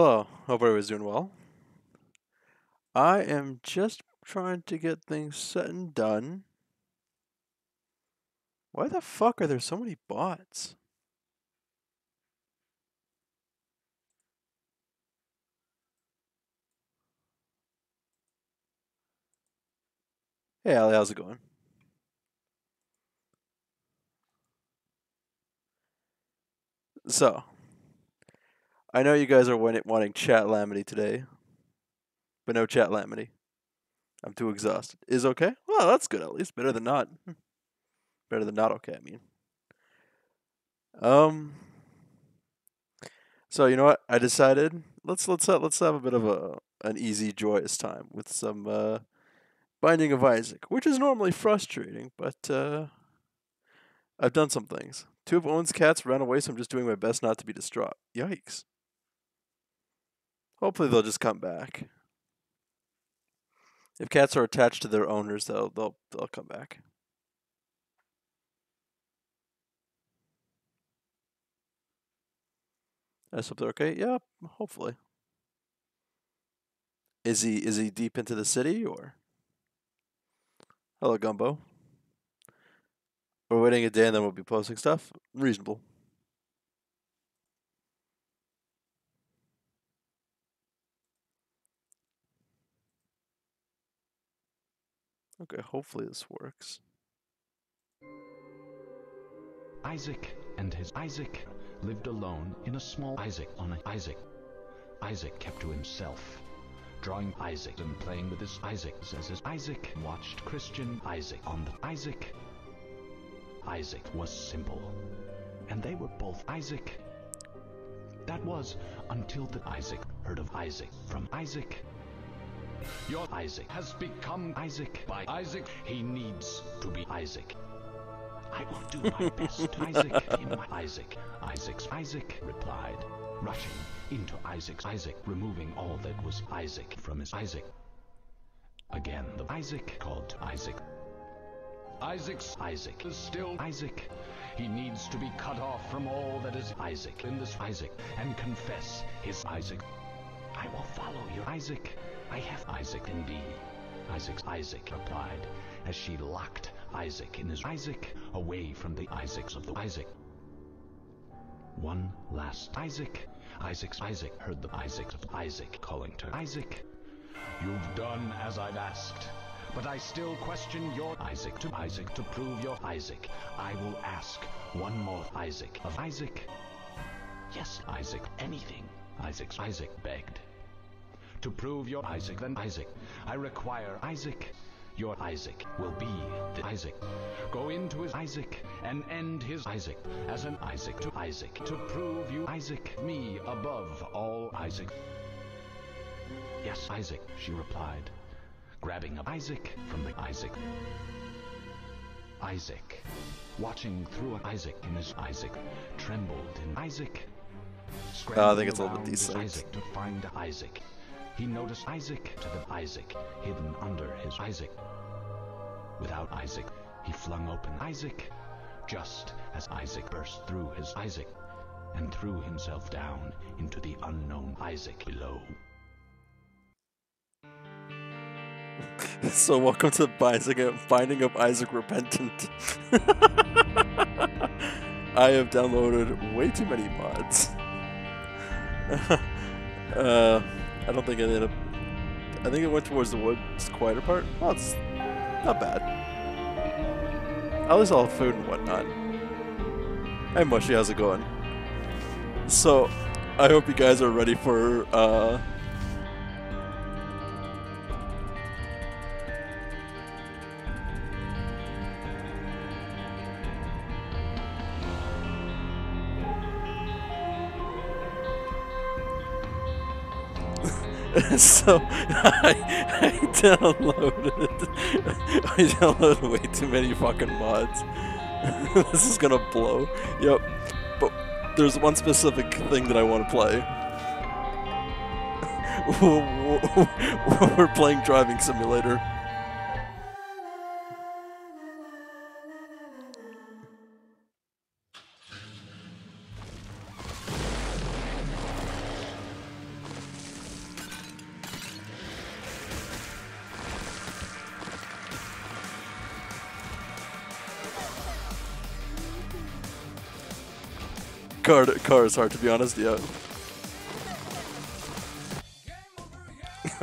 Hello, hope everybody's doing well. I am just trying to get things set and done. Why the fuck are there so many bots? Hey, Ali, how's it going? So, I know you guys are wanting chat lamity today, but no chat lamity. I'm too exhausted. Is okay? Well, that's good at least. Better than not. Better than not okay, I mean. Um so you know what? I decided let's let's uh, let's have a bit of a an easy joyous time with some uh Binding of Isaac, which is normally frustrating, but uh I've done some things. Two of Owen's cats ran away, so I'm just doing my best not to be distraught. Yikes. Hopefully they'll just come back. If cats are attached to their owners, they'll they'll they'll come back. I hope they're okay. Yeah, hopefully. Is he is he deep into the city or? Hello, Gumbo. We're waiting a day and then we'll be posting stuff. Reasonable. Okay, hopefully this works. Isaac and his Isaac lived alone in a small Isaac on a Isaac. Isaac kept to himself, drawing Isaac and playing with his Isaac as his Isaac watched Christian Isaac on the Isaac. Isaac was simple, and they were both Isaac. That was until the Isaac heard of Isaac from Isaac. Your Isaac has become Isaac by Isaac. He needs to be Isaac. I will do my best, Isaac. In my Isaac, Isaac's Isaac replied, rushing into Isaac's Isaac, removing all that was Isaac from his Isaac. Again, the Isaac called to Isaac. Isaac's Isaac is still Isaac. He needs to be cut off from all that is Isaac in this Isaac and confess his Isaac. I will follow you, Isaac. I have Isaac indeed. Isaac's Isaac replied as she locked Isaac in his Isaac away from the Isaacs of the Isaac. One last Isaac. Isaac's Isaac heard the Isaacs of Isaac calling to Isaac. You've done as I've asked, but I still question your Isaac to Isaac to prove your Isaac. I will ask one more Isaac of Isaac. Yes, Isaac, anything. Isaac's Isaac begged. To prove your Isaac then Isaac, I require Isaac. Your Isaac will be the Isaac. Go into his Isaac and end his Isaac as an Isaac to Isaac to prove you Isaac me above all Isaac. Yes, Isaac, she replied, grabbing a Isaac from the Isaac. Isaac, watching through Isaac in his Isaac, trembled in Isaac. Oh, I think it's a little bit decent. Isaac to find Isaac. He noticed Isaac to the Isaac hidden under his Isaac. Without Isaac, he flung open Isaac, just as Isaac burst through his Isaac and threw himself down into the unknown Isaac below. So welcome to Binding of, Isaac Repentant. I have downloaded way too many mods. uh, I don't think I ended up. I think it went towards the woods quieter part. Well, it's not bad. At least have food and whatnot. Hey Mushy, how's it going? So, I hope you guys are ready for uh, so I, I downloaded I downloaded way too many fucking mods. this is gonna blow. Yep. But there's one specific thing that I want to play. We're playing driving simulator. Car, car is hard to be honest, yeah.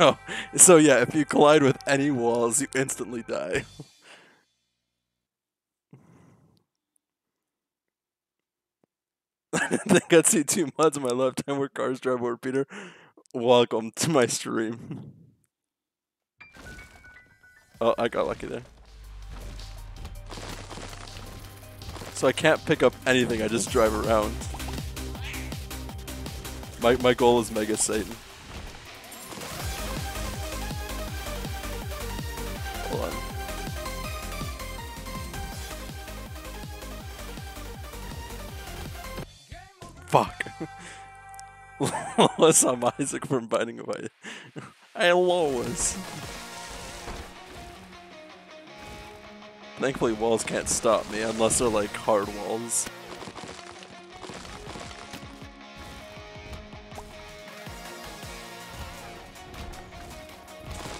oh, so yeah, if you collide with any walls, you instantly die. I think I'd see two mods in my lifetime where cars drive over Peter. Welcome to my stream. Oh, I got lucky there. So I can't pick up anything, I just drive around. My, my goal is Mega Satan. Hold on. Fuck. Lois, I'm Isaac from Binding of Isaac. Hey, Lois. Thankfully, walls can't stop me unless they're like hard walls.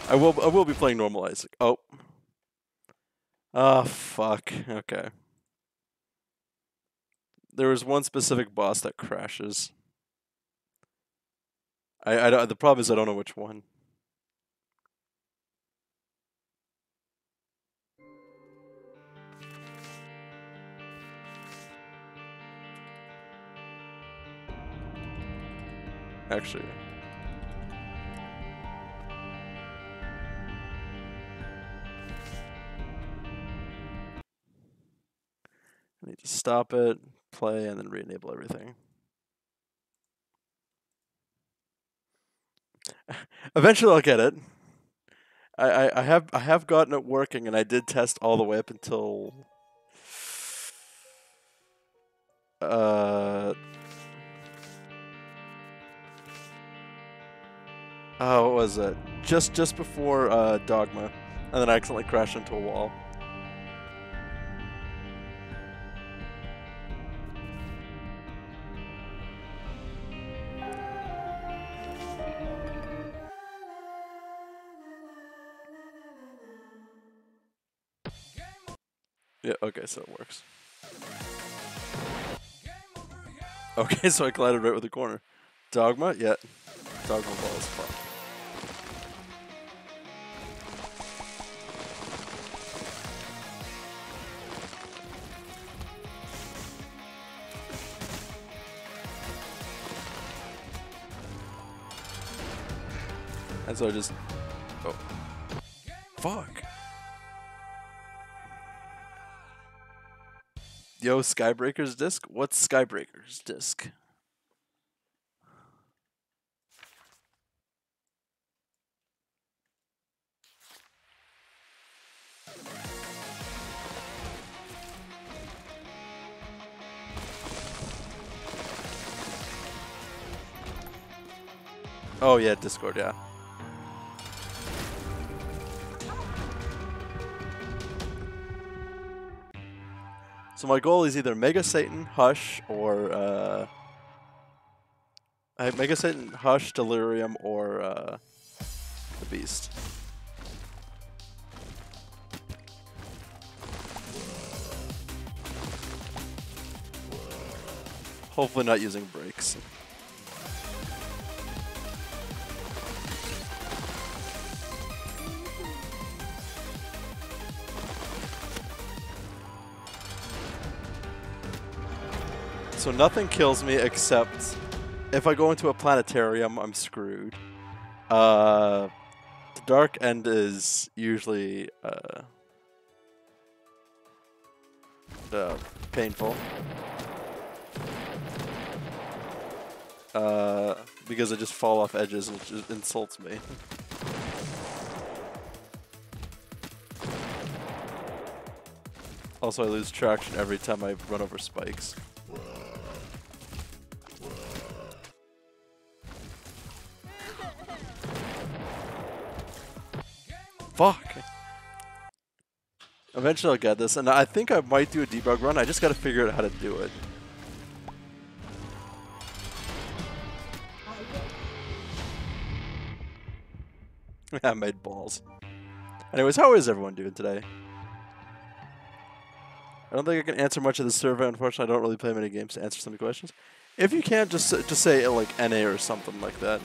I will I will be playing normal Isaac. Oh. Ah, oh, fuck. Okay. There was one specific boss that crashes. I, I the problem is I don't know which one. Actually. Stop it, play, and then re-enable everything. Eventually I'll get it. I, I, I have I have gotten it working and I did test all the way up until uh Oh, what was it? Just just before uh, Dogma, and then I accidentally crashed into a wall. Yeah, okay, so it works. Okay, so I collided right with the corner. Dogma? Yeah. Dogma balls. Fuck. And so I just... Oh. Fuck. Yo, Skybreaker's disc? What's Skybreaker's disc? Oh yeah, Discord, yeah. So my goal is either Mega Satan, Hush, or uh, Mega Satan, Hush, Delirium, or uh, the Beast. Hopefully not using brakes. So nothing kills me except if I go into a planetarium, I'm screwed. Uh, the dark end is usually uh, uh, painful. Because I just fall off edges, which insults me. also, I lose traction every time I run over spikes. Fuck. Eventually I'll get this, and I think I might do a debug run. I just gotta figure out how to do it. I made balls. Anyways, how is everyone doing today? I don't think I can answer much of the survey. Unfortunately, I don't really play many games to answer some of the questions. If you can't, just just say like NA or something like that.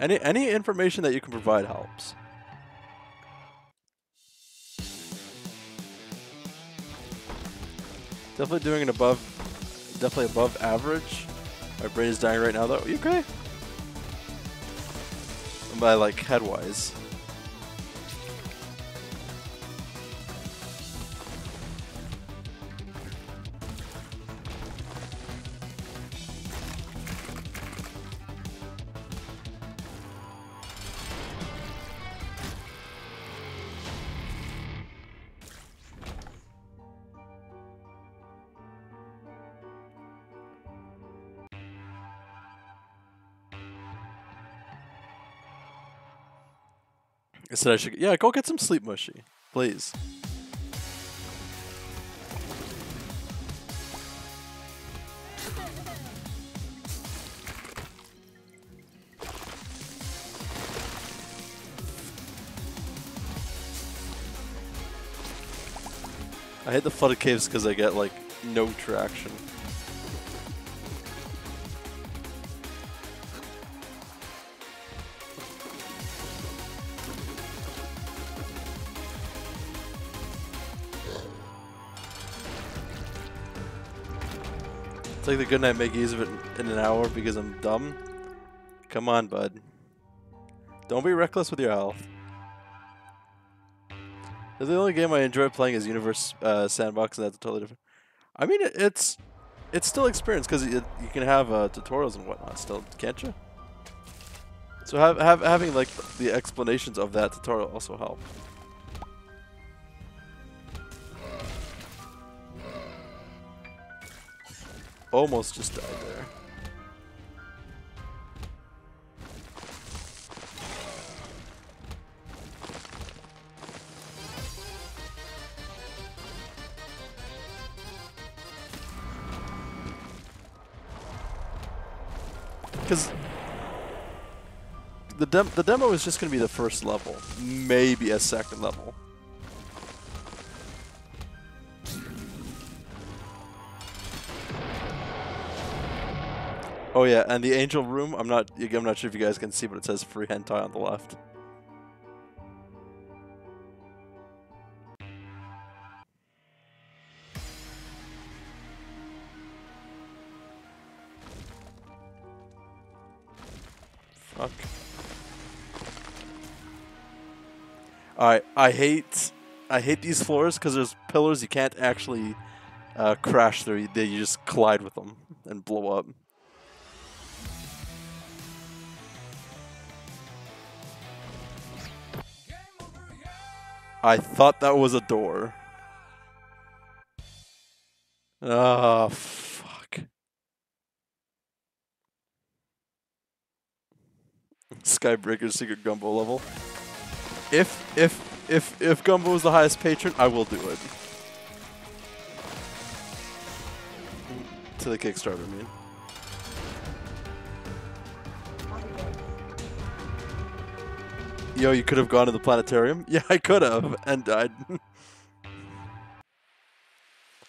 Any any information that you can provide helps. Definitely doing an above, definitely above average. My brain is dying right now though. Are you okay? By like headwise. I said I should. Yeah, go get some sleep mushy, please. I hate the flooded caves because I get like no traction. Like the good night make use of it in an hour because I'm dumb. Come on, bud. Don't be reckless with your health. The only game I enjoy playing is Universe uh, Sandbox, and that's totally different. I mean, it, it's it's still experience because you, you can have uh, tutorials and whatnot still, can't you? So have, have having like the explanations of that tutorial also help. Almost just died there. Because the dem the demo is just going to be the first level, maybe a second level. Oh yeah, and the angel room. I'm not. I'm not sure if you guys can see, but it says free hentai on the left. Fuck. Alright, I hate I hate these floors because there's pillars you can't actually uh, crash through. They, you just collide with them and blow up. I thought that was a door. Ah, fuck. Skybreaker Secret Gumbo level. If if if if Gumbo is the highest patron, I will do it. To the Kickstarter, I Yo, you could have gone to the planetarium. Yeah, I could have and died.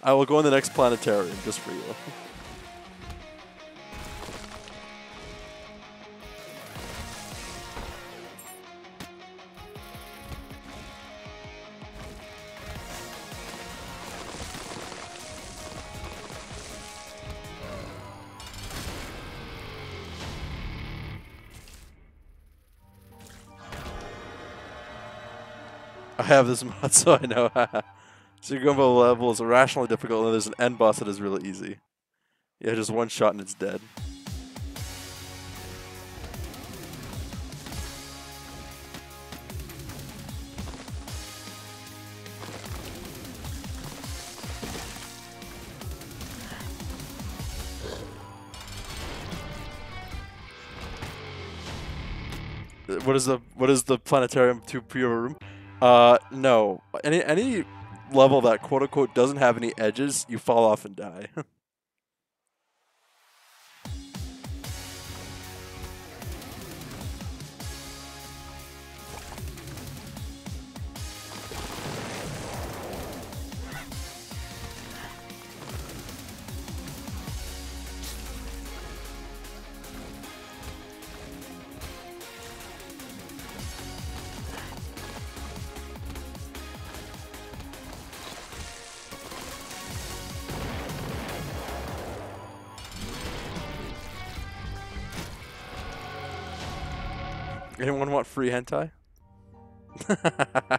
I will go in the next planetarium just for you. have this mod, so I know. Secret Gumbo level is irrationally difficult, and there's an end boss that is really easy. Yeah, just one shot and it's dead. What is the what is the planetarium to pure room? Uh, no. Any any level that quote unquote doesn't have any edges, you fall off and die. free hentai?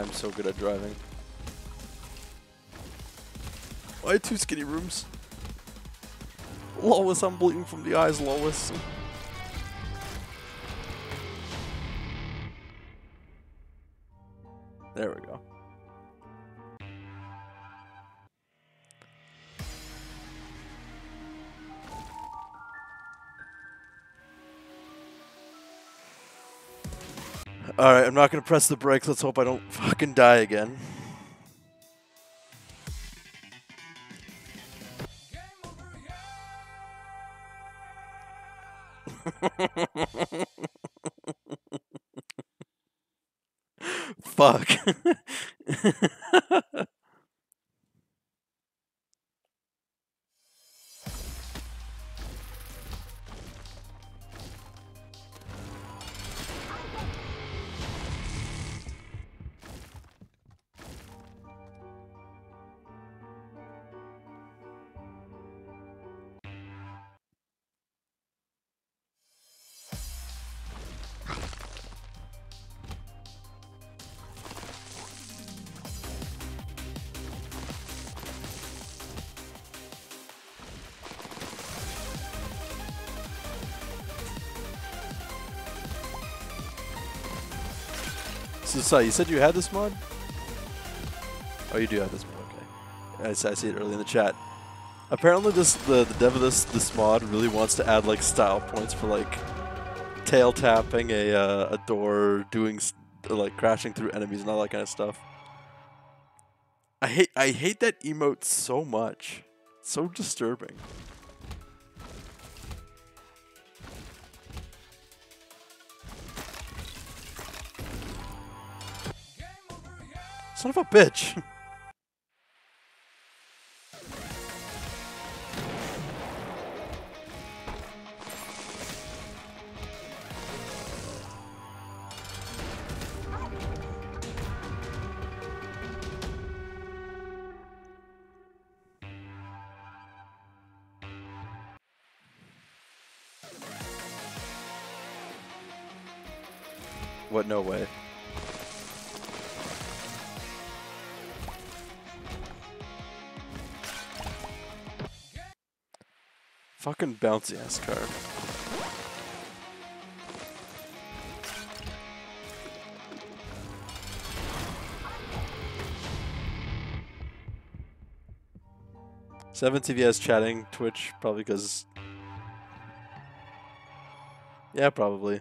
I'm so good at driving. Why two skinny rooms? Lois, I'm bleeding from the eyes, Lois. Alright, I'm not gonna press the brakes. Let's hope I don't fucking die again. Fuck. You said you had this mod? Oh, you do have this mod. Okay, I, see- I see it early in the chat. Apparently, this the the dev of this this mod really wants to add like style points for like tail tapping a uh, a door, doing like crashing through enemies and all that kind of stuff. I hate I hate that emote so much. It's so disturbing. Son of a bitch. bouncy ass car. Seven TVS chatting Twitch probably because. Yeah, probably.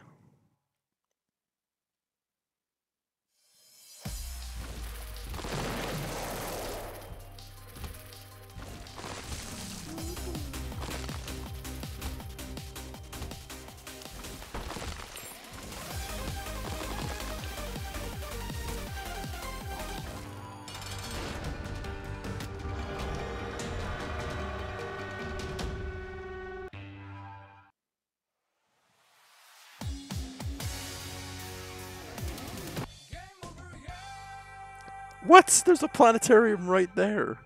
There's a planetarium right there.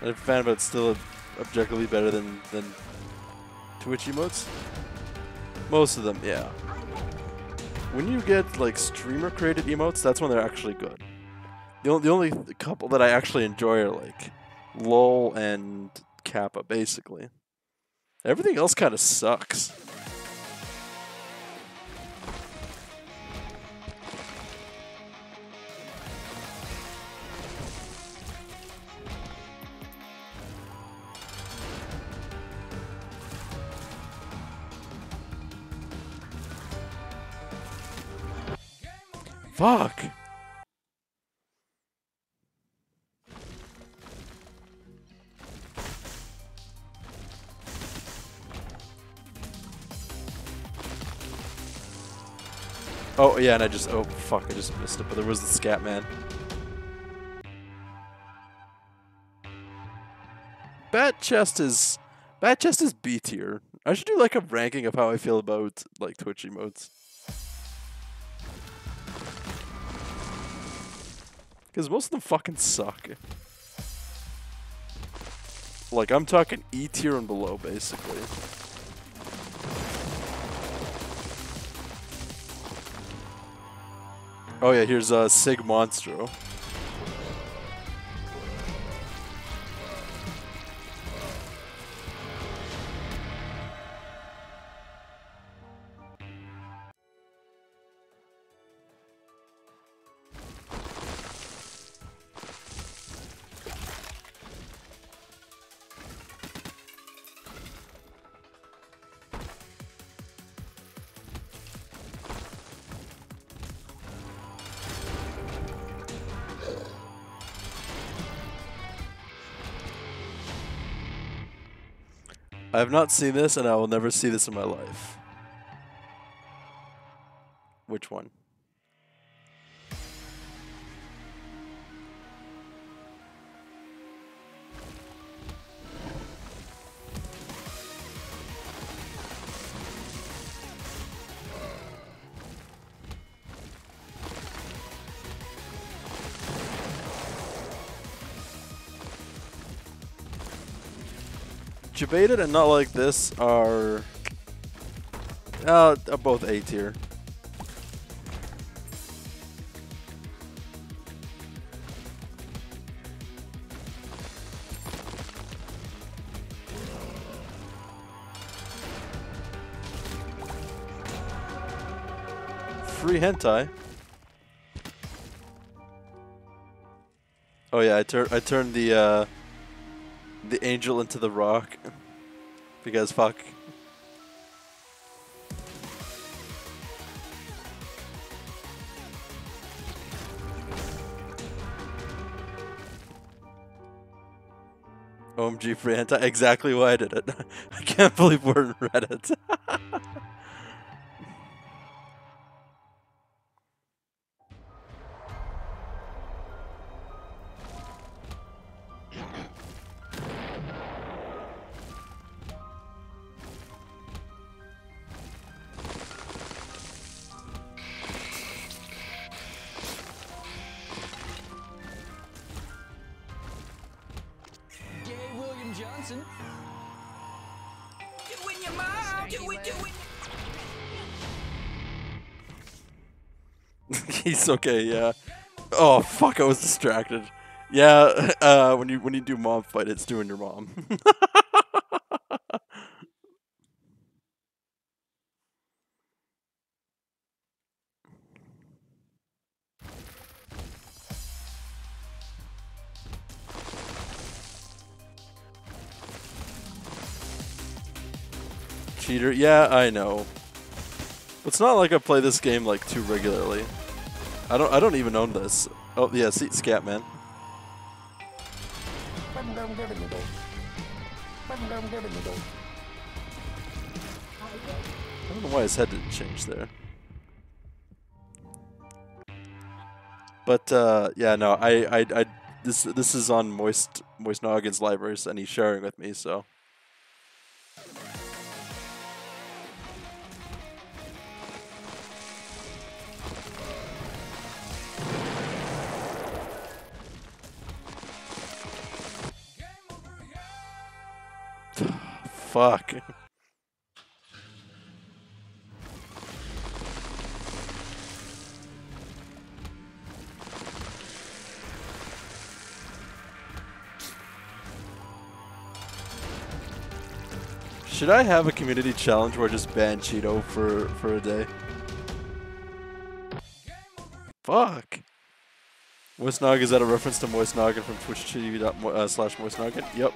I'm a fan, but it's still objectively better than than Twitch emotes? Most of them, yeah. When you get like streamer created emotes, that's when they're actually good. The only, the only couple that I actually enjoy are like LOL and Kappa, basically. Everything else kind of sucks. Oh yeah, and I just oh fuck, I just missed it. But there was the scat man. Bat chest is bat chest is B tier. I should do like a ranking of how I feel about like Twitch emotes. Because most of them fucking suck. Like, I'm talking E tier and below, basically. Oh yeah, here's uh, Sig Monstro. I have not seen this, and I will never see this in my life. Jebaited and not like this are uh, are both A tier. Free hentai. Oh yeah, I turned I turned the uh, the angel into the rock because fuck. OMG free hentai. Exactly why I did it. I can't believe we're in Reddit. Okay, yeah. Oh fuck, I was distracted. Yeah, uh, when you when you do mom fight, it's doing your mom. Cheater, yeah, I know. It's not like I play this game like too regularly. I don't I don't even own this. Oh yeah, see Scatman. I don't know why his head didn't change there. But uh, yeah, no, I, I, I, this, this is on Moist, Moist Noggin's libraries, and he's sharing with me, so. fuck. Should I have a community challenge where I just ban Cheeto for, for a day? Fuck. Moist Noggin, is that a reference to Moist Noggin from twitch.tv uh, slash Moist Noggin? Yep.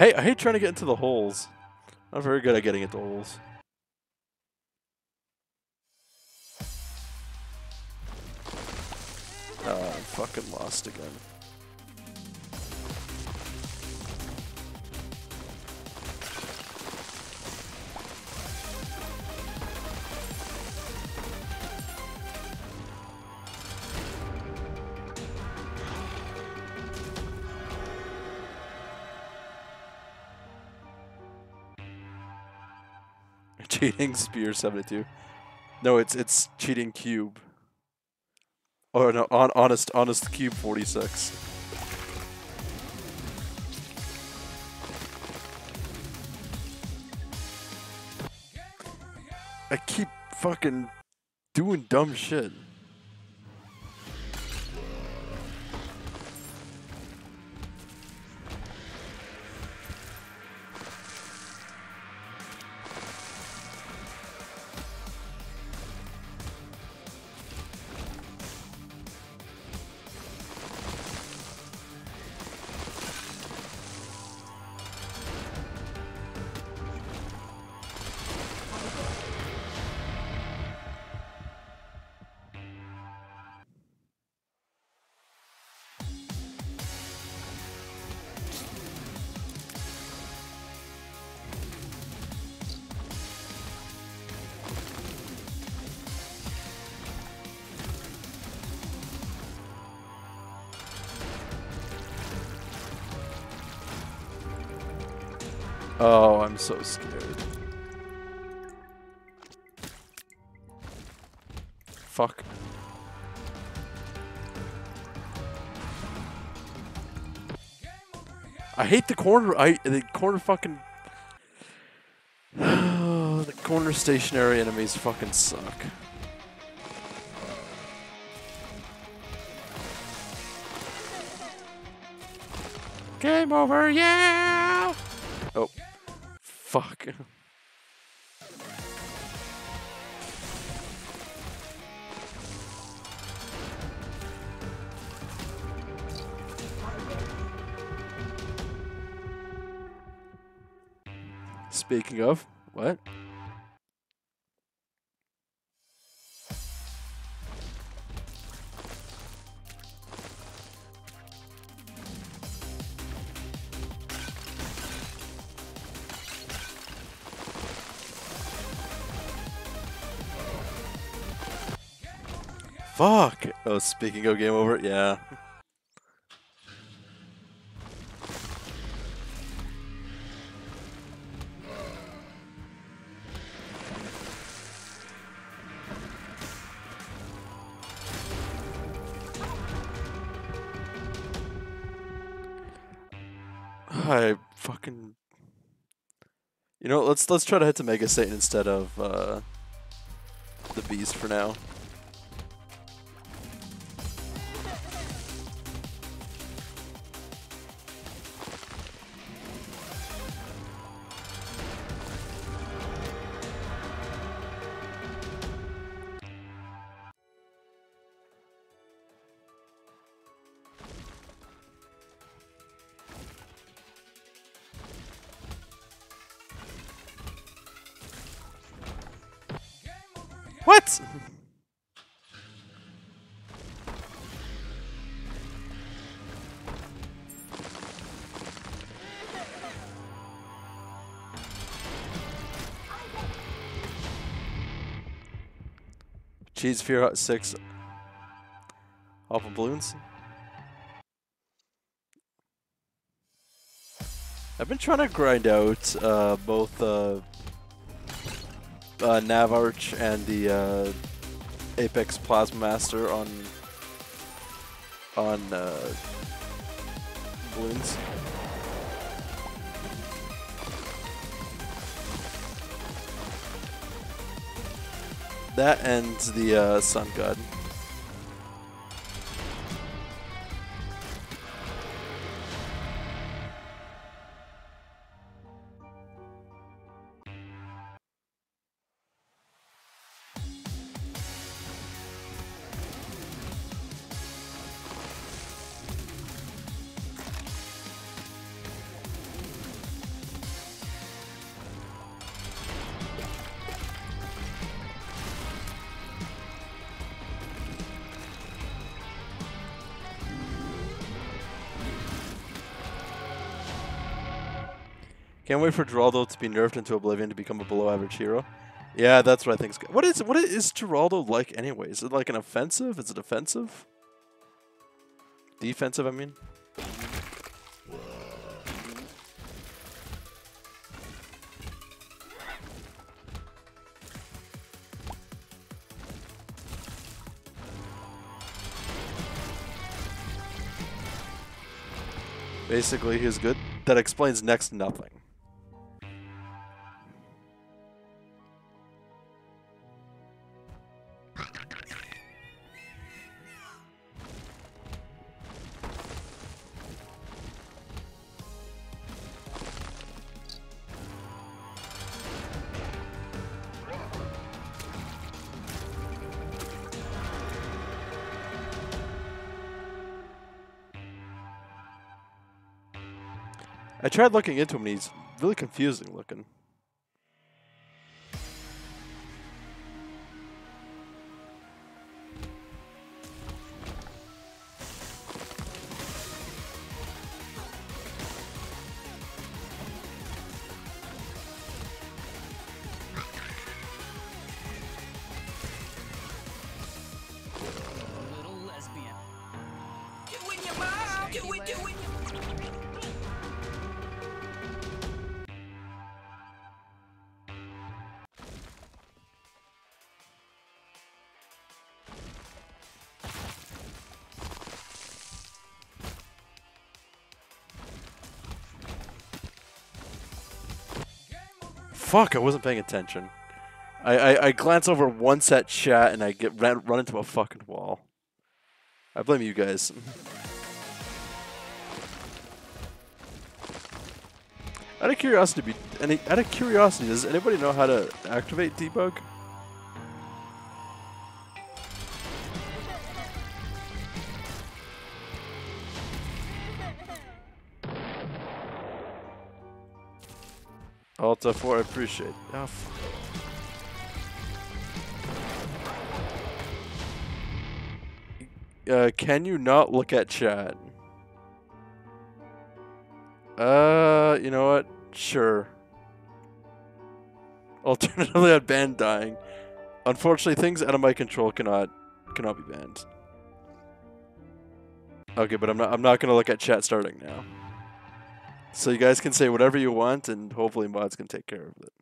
Hate I hate trying to get into the holes. I'm very good at getting into holes. Uh, I'm fucking lost again. Cheating spear 72. No, it's it's cheating cube. Oh no, on honest honest cube 46. I keep fucking doing dumb shit. So scared. Fuck. I hate the corner. I the corner fucking. the corner stationary enemies fucking suck. Game over, yeah! Fuck. Speaking of, Oh, speaking of game over, yeah. I fucking. You know, let's let's try to head to Mega Satan instead of uh, the Beast for now. Cheese Fear Hut 6 off of Bloons. I've been trying to grind out uh, both uh, uh, Navarch and the uh, Apex Plasma Master on on uh, Bloons. That ends the uh, Sun God. Can't wait for Geraldo to be nerfed into Oblivion to become a below average hero. Yeah, that's what I think is good. What is what is Geraldo like anyway? Is it like an offensive? Is it offensive? Defensive, I mean. Basically, he's good. That explains next nothing. Tried looking into him and he's really confusing looking. Fuck, I wasn't paying attention. I, I, I glance over one set chat and I get ran, run into a fucking wall. I blame you guys. out of curiosity, be, any, out of curiosity, does anybody know how to activate debug? Alt F4, I appreciate. Oh. Uh, can you not look at chat? Uh, you know what? Sure. Alternatively, I'd ban dying. Unfortunately, things out of my control cannot cannot be banned. Okay, but I'm not I'm not gonna look at chat starting now. So you guys can say whatever you want, and hopefully mods can take care of it.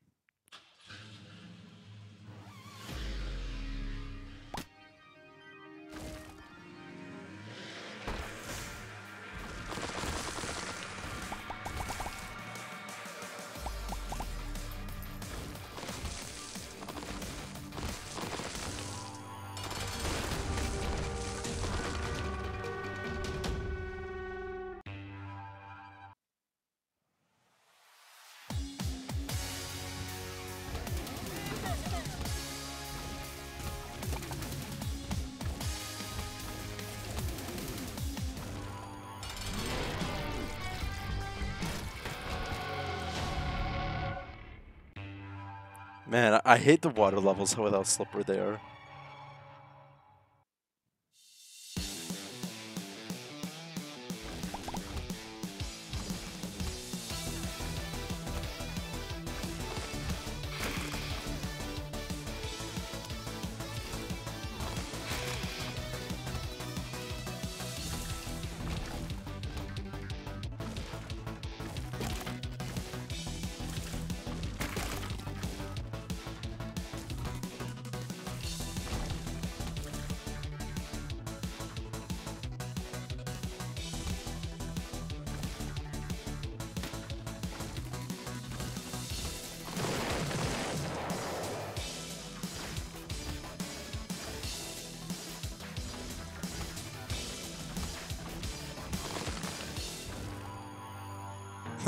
Man, I, hate the water levels without slipper there.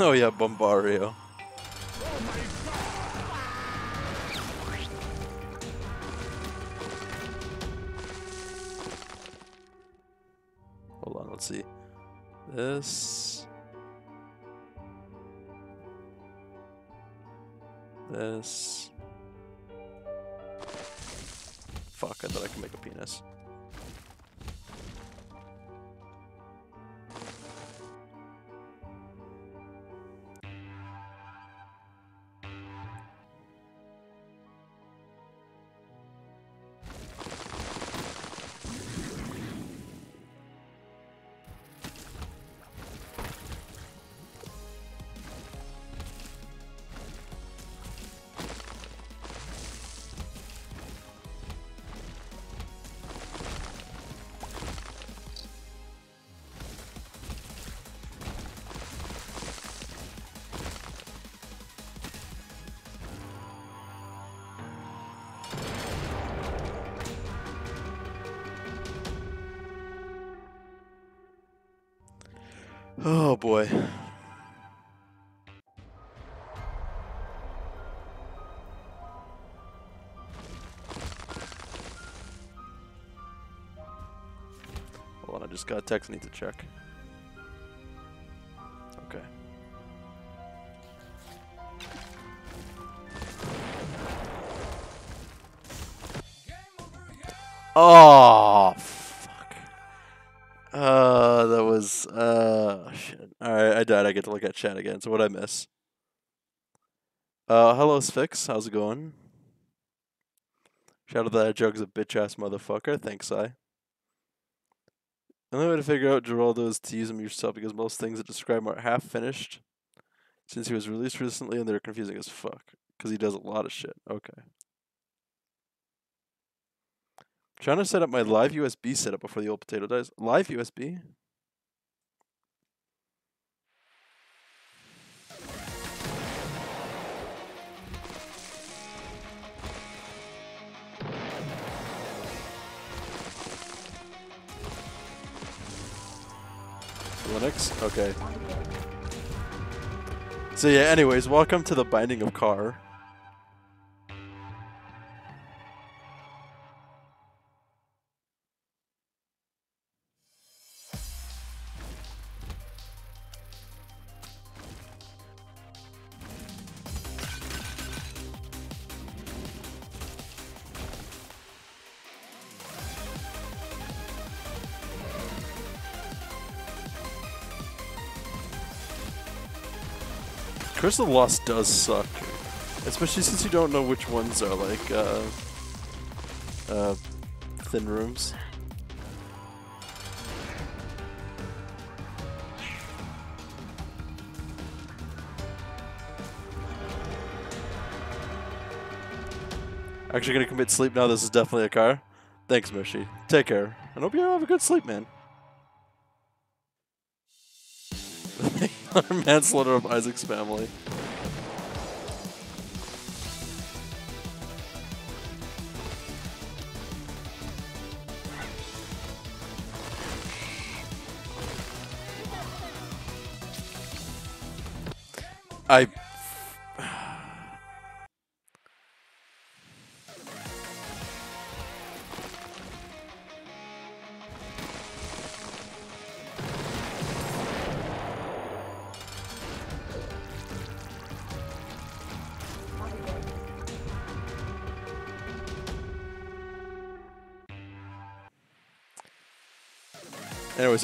Oh yeah, Bombario. Hold on, let's see. This. Oh boy. Hold on, I just got a text I need to check. Okay. Oh, get to look at chat again. So what I miss? Uh, hello, Sphinx. How's it going? Shout out to that joke's a bitch ass motherfucker. Thanks, I. The only way to figure out Geraldo is to use him yourself because most things that describe him are half finished since he was released recently and they're confusing as fuck because he does a lot of shit. Okay. Trying to set up my live USB setup before the old potato dies. Live USB? Linux? Okay. So yeah, anyways, welcome to the Binding of Car. Curse of the Lost does suck. Especially since you don't know which ones are like, uh, uh, thin rooms. Actually gonna commit sleep now, this is definitely a car. Thanks, Mushy. Take care. And hope you have a good sleep, man. Manslaughter of Isaac's family. I.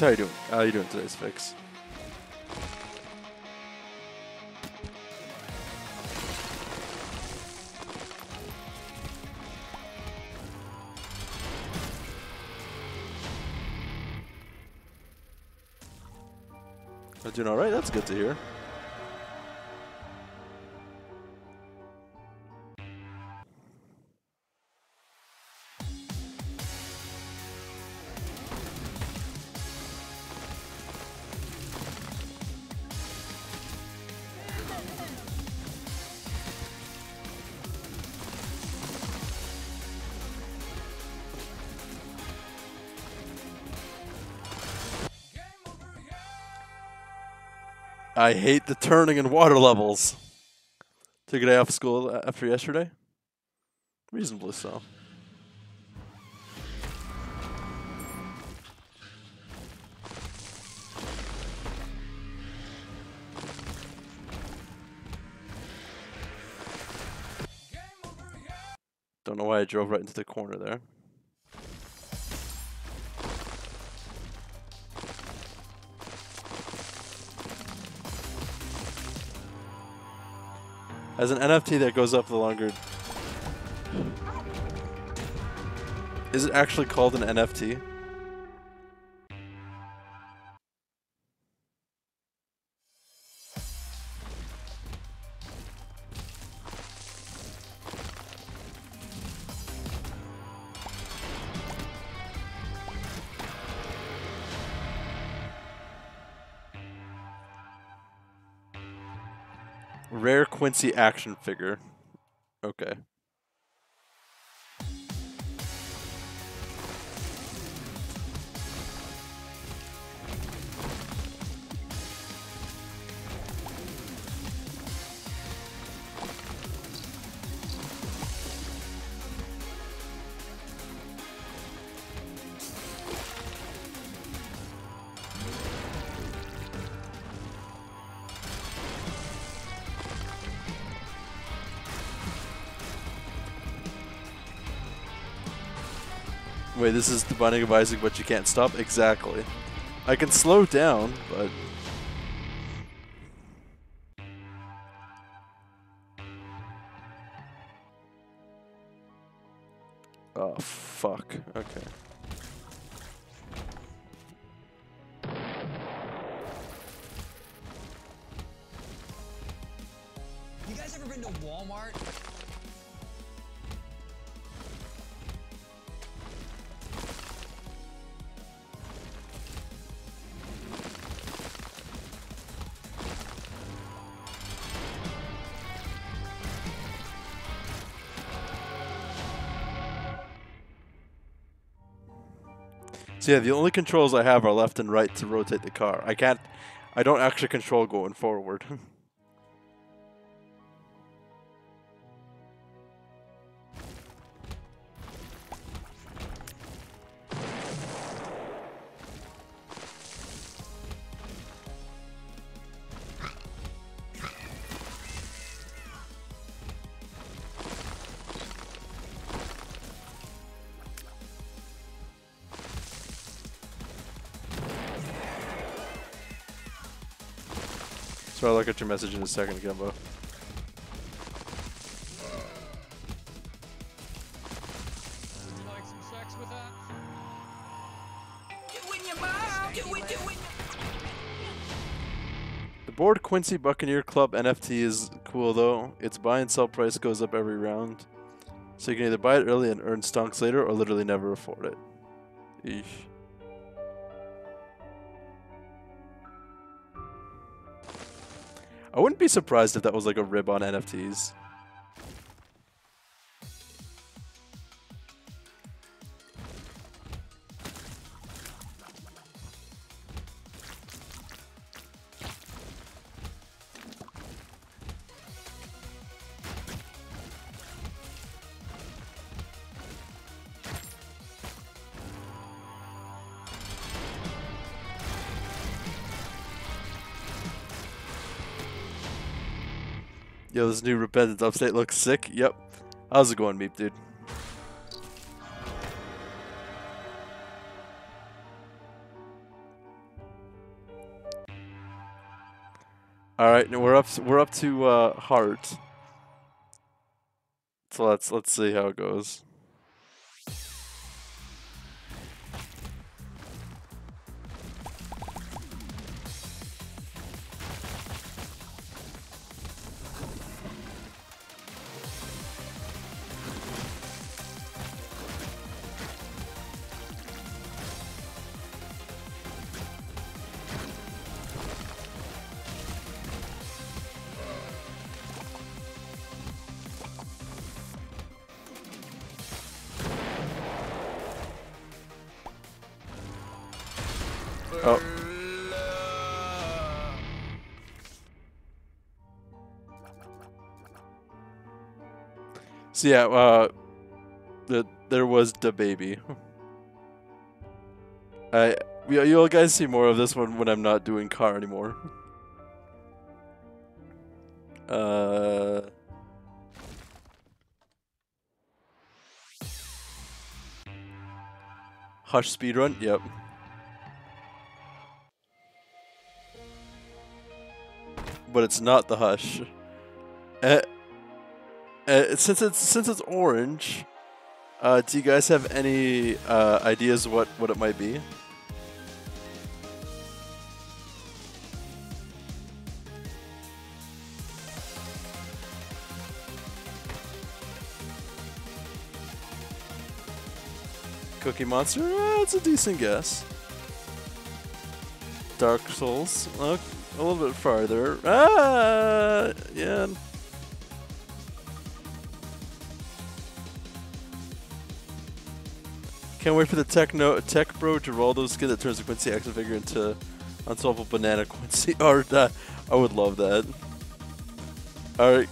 Anyways, how you doing? How you doing today, Sphinx? I'm doing alright, that's good to hear. I hate the turning and water levels. Took a day off school after yesterday. Reasonably so. Don't know why I drove right into the corner there. As an NFT that goes up the longer. Is it actually called an NFT? Rare Quincy action figure. Okay. This is the Binding of Isaac, but you can't stop? Exactly. I can slow down, but... Yeah, the only controls I have are left and right to rotate the car. I can't... I don't actually control going forward. your message in a second, Gumbo. The board Quincy Buccaneer Club NFT is cool though. Its buy and sell price goes up every round. So you can either buy it early and earn stonks later or literally never afford it. Eesh. Be surprised if that was like a rib on NFTs. New repetitive upstate looks sick. Yep. How's it going, Meep, dude? All right, now we're up. We're up to uh, heart. So let's let's see how it goes. Yeah, uh, the, there was the baby. I you- you'll guys see more of this one when I'm not doing car anymore. Uh. Hush speedrun? Yep. But it's not the Hush. Uh, since it's since it's orange, uh, do you guys have any uh, ideas what what it might be? Cookie Monster? It's a decent guess. Dark Souls? Uh, a little bit farther. Ah, yeah. Can't wait for the techno tech bro Geraldo skin that turns the Quincy action figure into unsolvable banana Quincy art. Uh, I would love that. All right,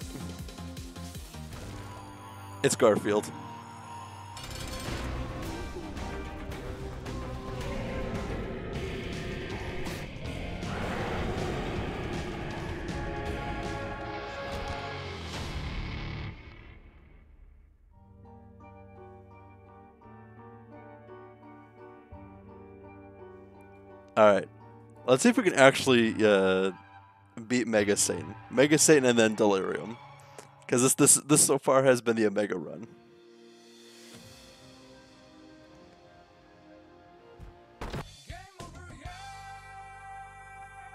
it's Garfield. Let's see if we can actually uh, beat Mega Satan, Mega Satan, and then Delirium, because this this this so far has been the Omega run.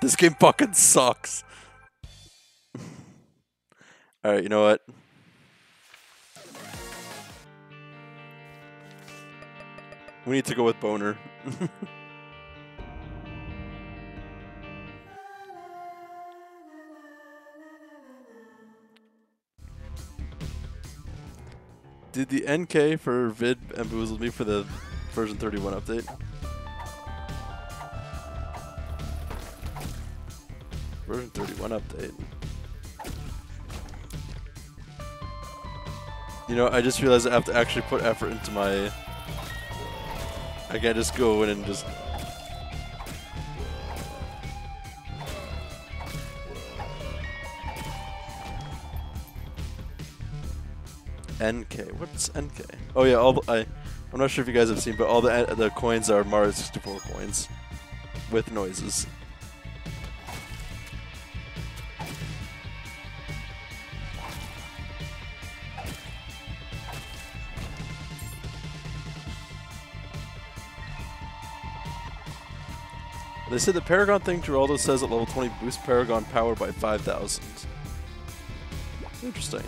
This game fucking sucks. All right, you know what? We need to go with Boner. Did the NK for Vid bamboozle me for the version 31 update? Version 31 update. You know, I just realized I have to actually put effort into my... I can't just go in and just... NK. What's NK? Oh yeah, all the, I. I'm not sure if you guys have seen, but all the the coins are Mario 64 coins with noises. They said the Paragon thing Geraldo says at level 20 boosts Paragon power by 5,000. Interesting.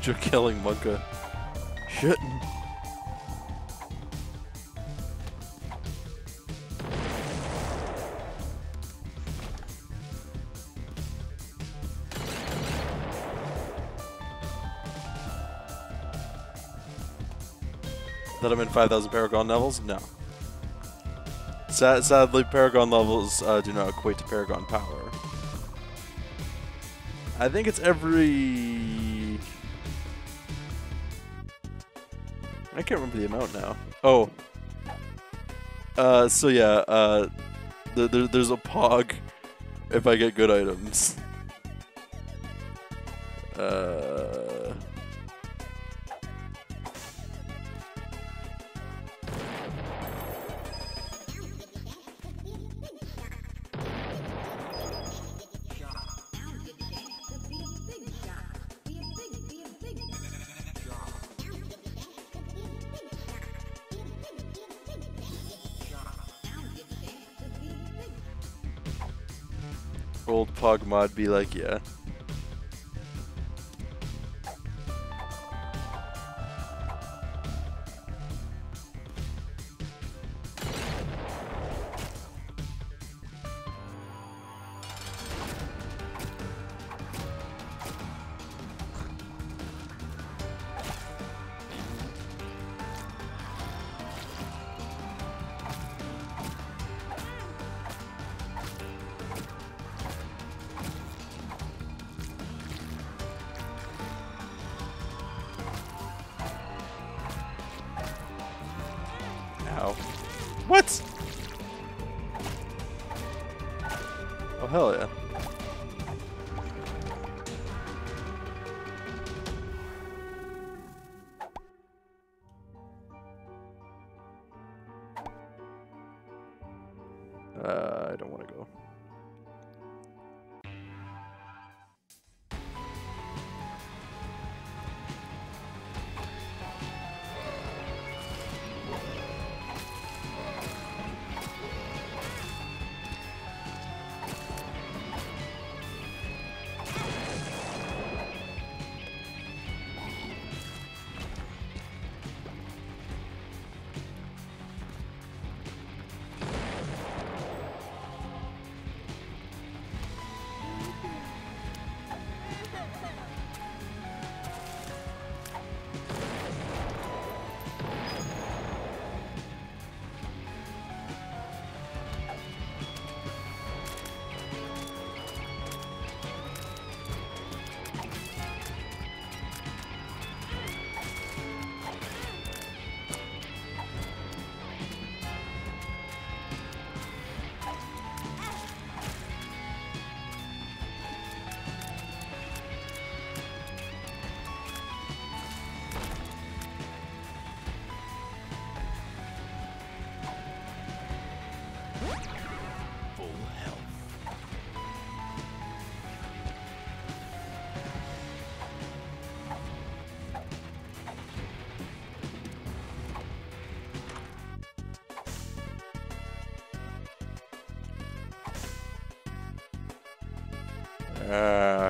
You're killing Monka. Shit. That I'm in 5,000 Paragon levels? No. Sad, sadly, Paragon levels uh, do not equate to Paragon power. I think it's every. I can't remember the amount now. Oh. Uh, so yeah, uh, th there, there's a pog if I get good items. Uh. Old pog mod be like, yeah.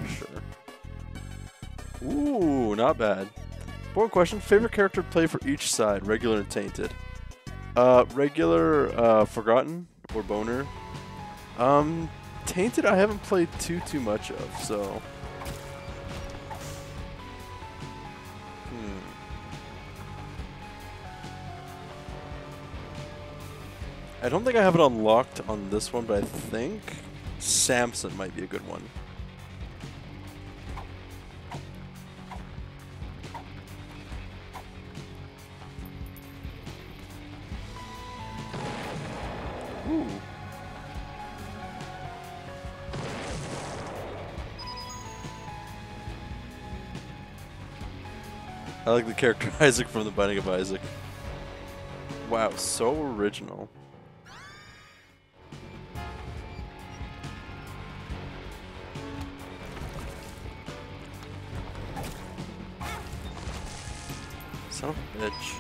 Sure. Ooh, not bad. Board question: Favorite character to play for each side, regular and tainted. Uh, regular, uh, forgotten or boner. Um, tainted. I haven't played too too much of, so. Hmm. I don't think I have it unlocked on this one, but I think Samson might be a good one. I like the character Isaac from The Binding of Isaac. Wow, so original. Son of a bitch.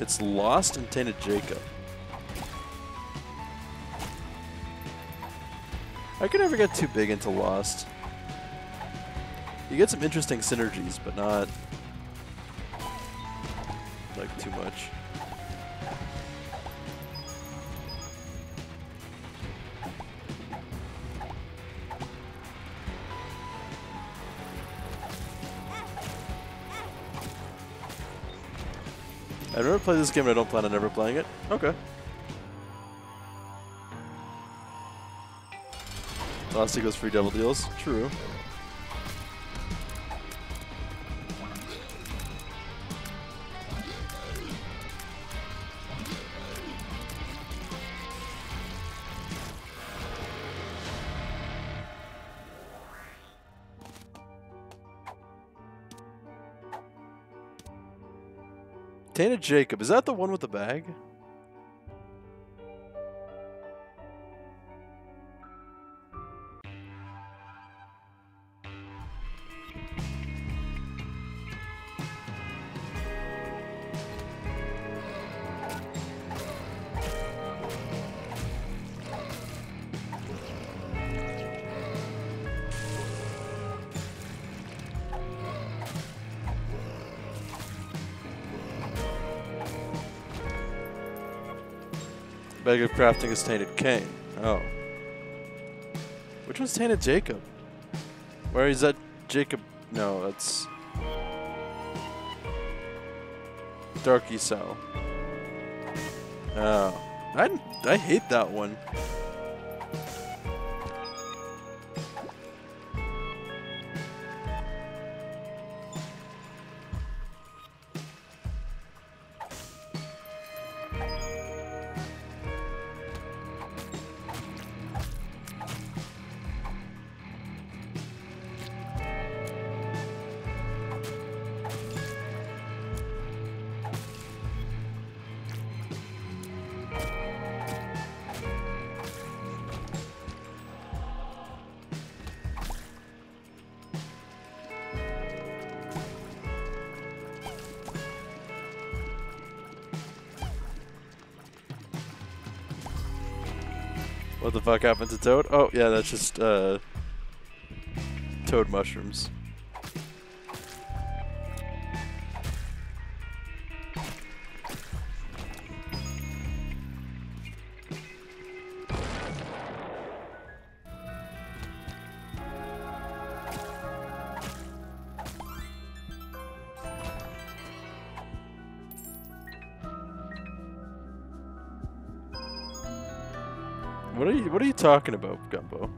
It's Lost and Tainted Jacob. I could never get too big into Lost. You get some interesting synergies, but not like too much. I've never played this game and I don't plan on ever playing it. Okay. Lost equals free double deals. True. Jacob, is that the one with the bag? Bag of crafting is Tainted Cain. Oh. Which one's Tainted Jacob? Where is that Jacob? No, that's Darky Esau. Oh. I, I hate that one. What the fuck happened to Toad? Oh, yeah, that's just, uh... Toad mushrooms. Talking about, Gumbo?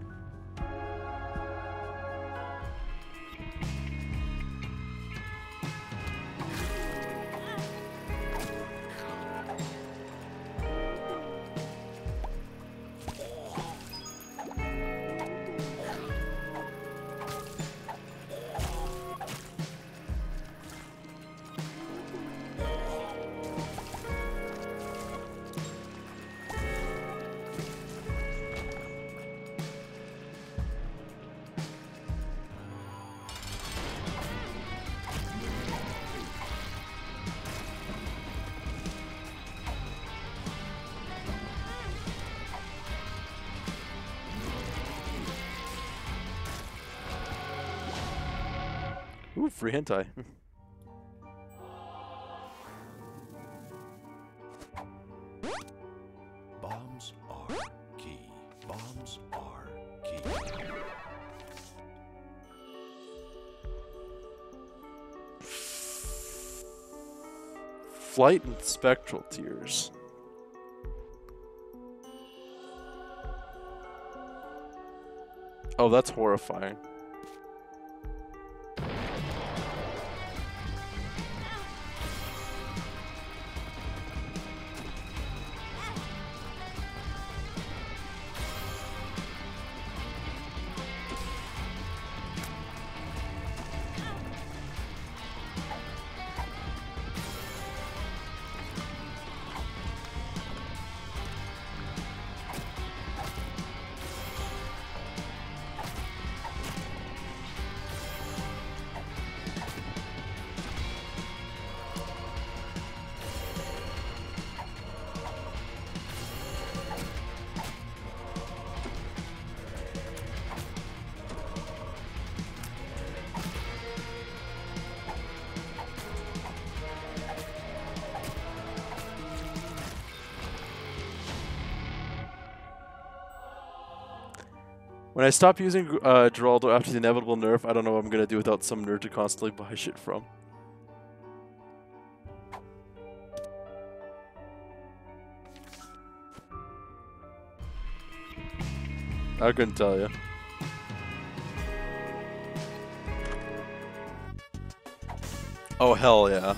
Free hentai. Bombs are key. Bombs are key. Flight and spectral tears. Oh, that's horrifying. When I stop using uh, Geraldo after the inevitable nerf, I don't know what I'm gonna do without some nerd to constantly buy shit from. I couldn't tell you. Oh hell yeah.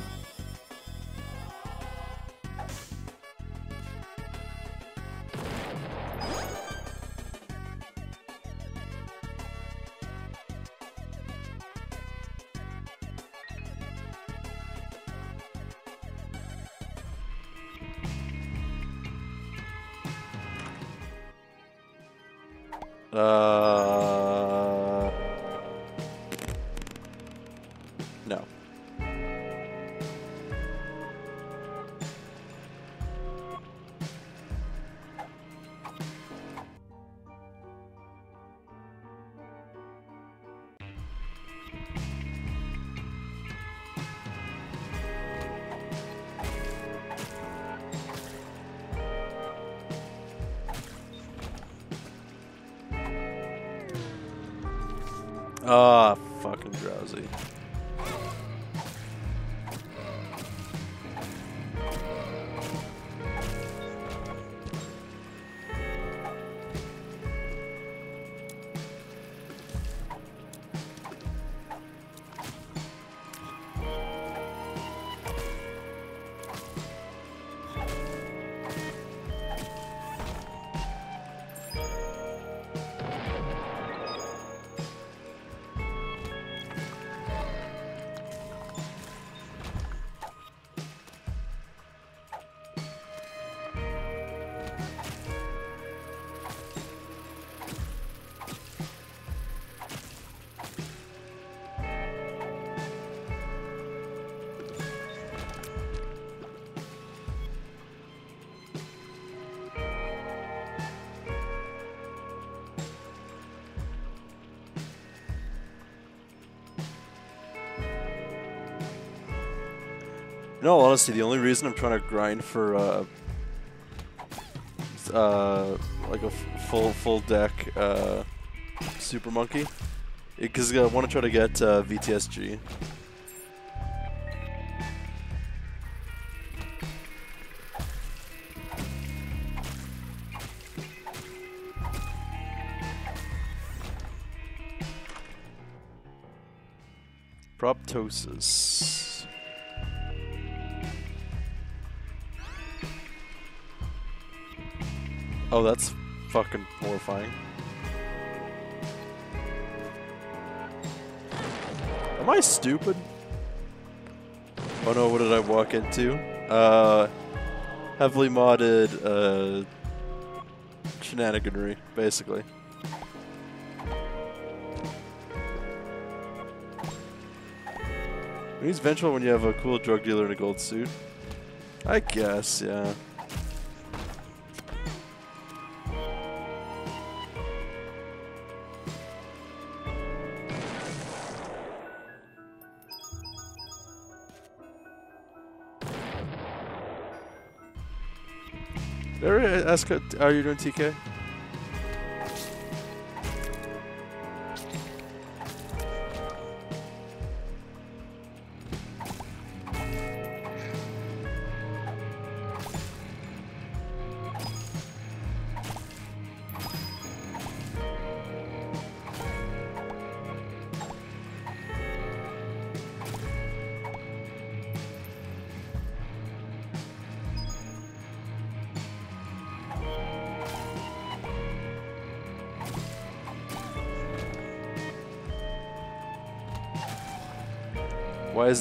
In all honesty, the only reason I'm trying to grind for uh, uh, like a full full deck uh, Super Monkey, because I want to try to get uh, VTSG. Proptosis. Oh, that's fucking horrifying. Am I stupid? Oh no, what did I walk into? Uh, heavily modded, uh, shenaniganry, basically. He's vengeful when you have a cool drug dealer in a gold suit. I guess, yeah. Ask, are you doing TK?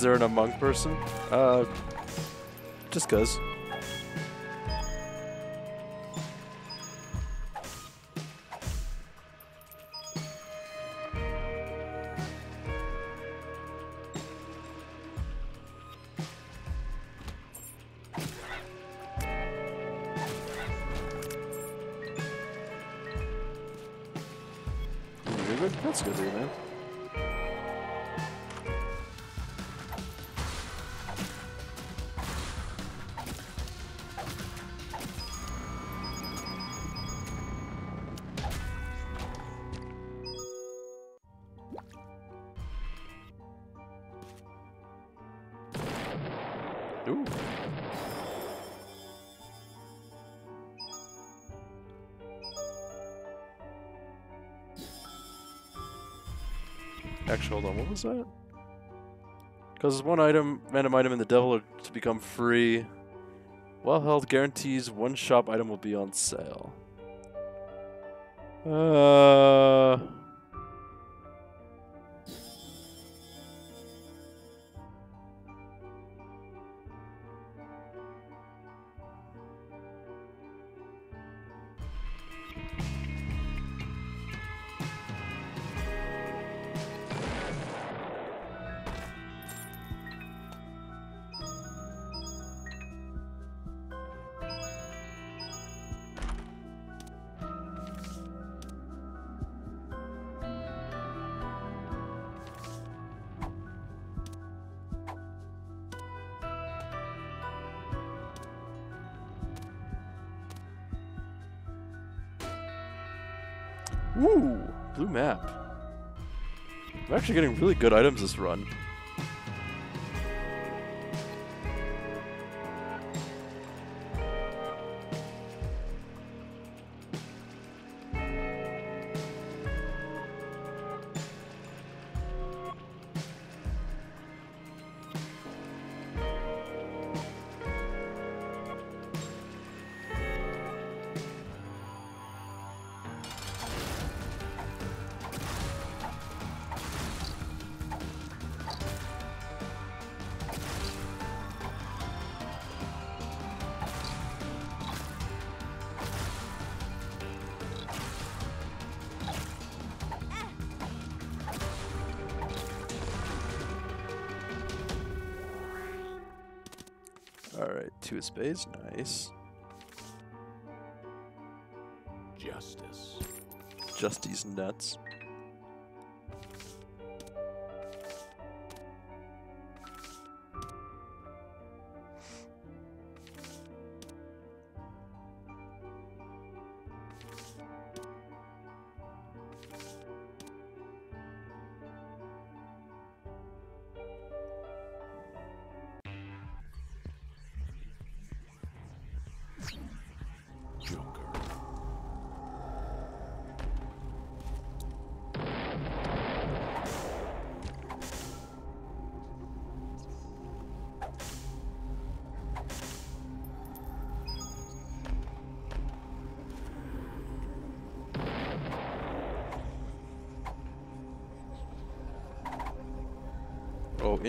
There an among person? Uh, just cause. Hold on. What was that? Because one item, random item, and the devil to become free. Well held guarantees one shop item will be on sale. Uh. Actually getting really good items this run. Alright, two of spades, nice. Justice. Justy's nuts.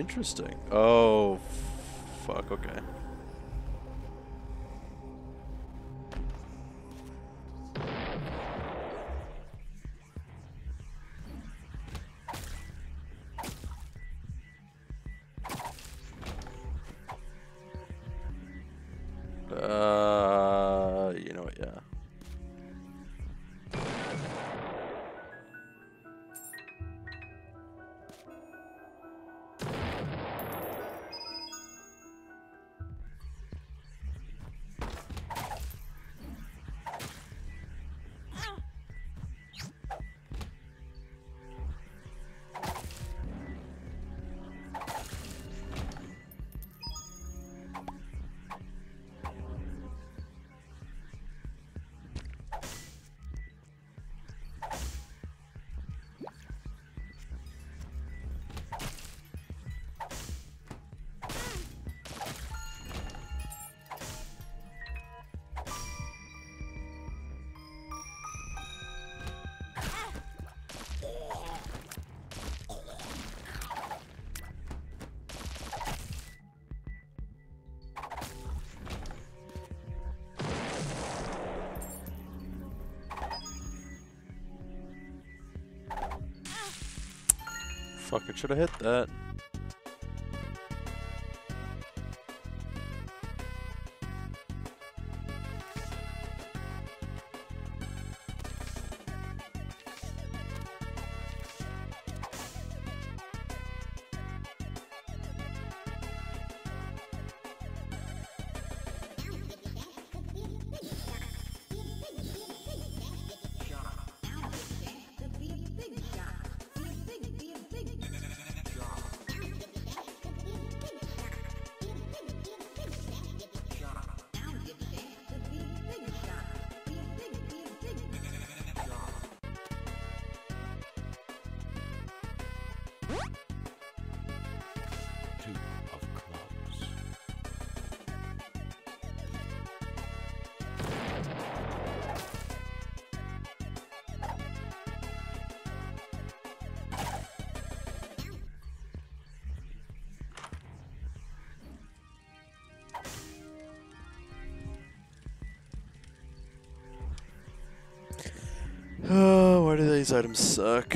Interesting. Oh, fuck. Okay. Fucking should have hit that. These items suck?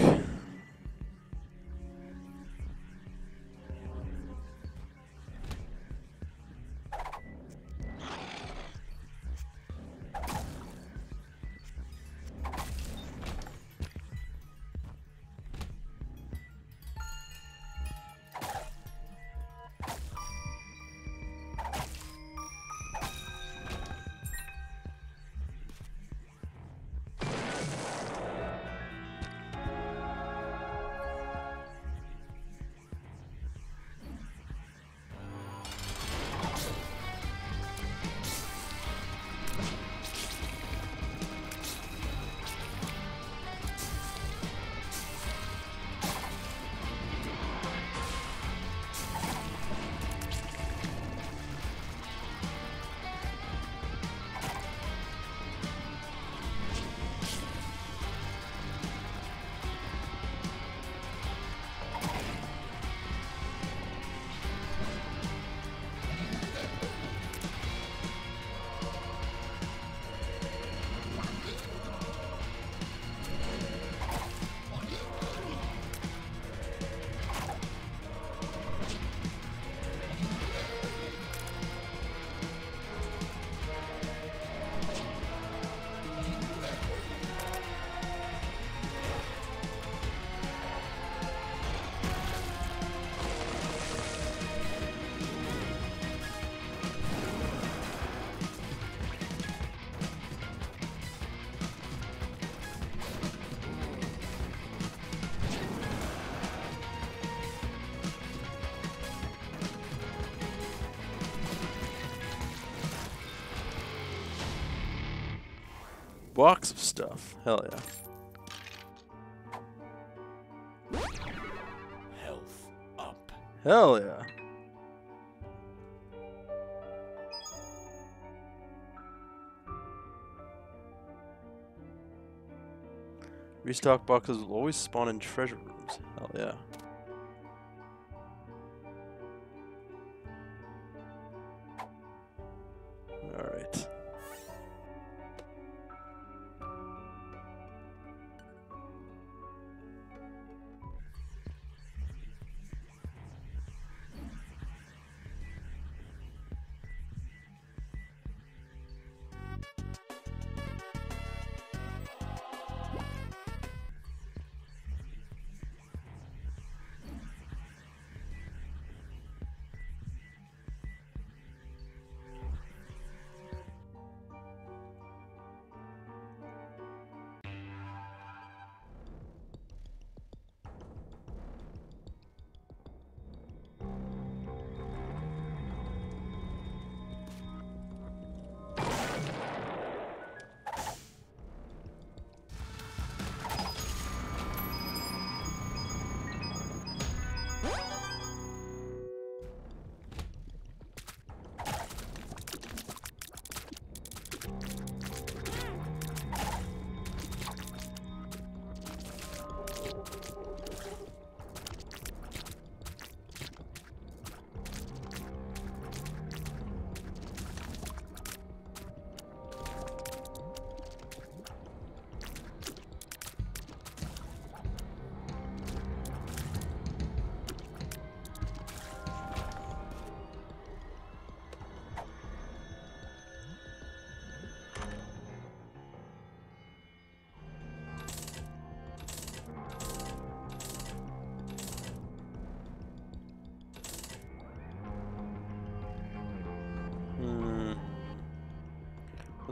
Box of stuff. Hell yeah. Health up. Hell yeah. Restock boxes will always spawn in treasure rooms. Hell yeah.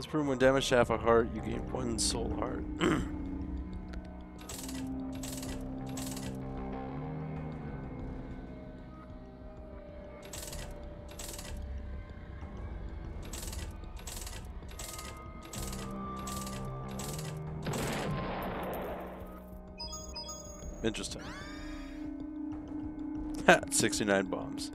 When damaged to half a heart, you gain one soul heart. Interesting. 69 bombs.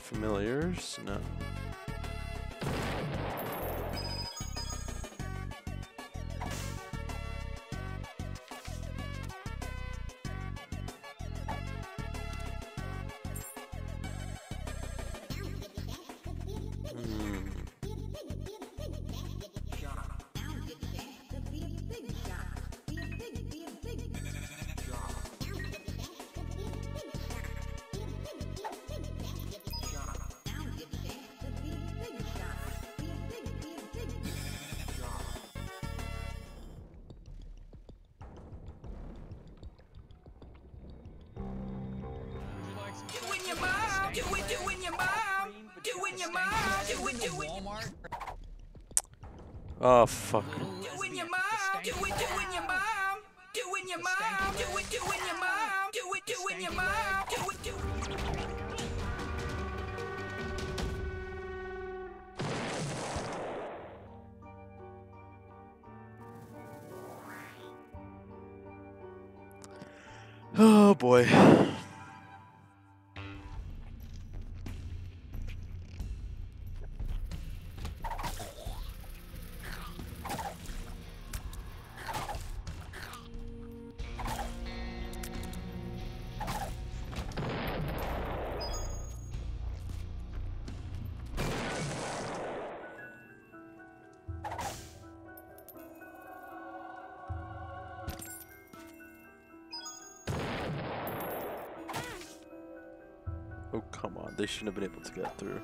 Familiars? No. That? mom, do it, your mom, doing your mom, do it, doing Walmart? Oh, fuck. doing your mom, do it, doing your mom, doing your mom, do it, doing your mom, do it, doing your mom, do it, do Oh, boy. Shouldn't have been able to get through.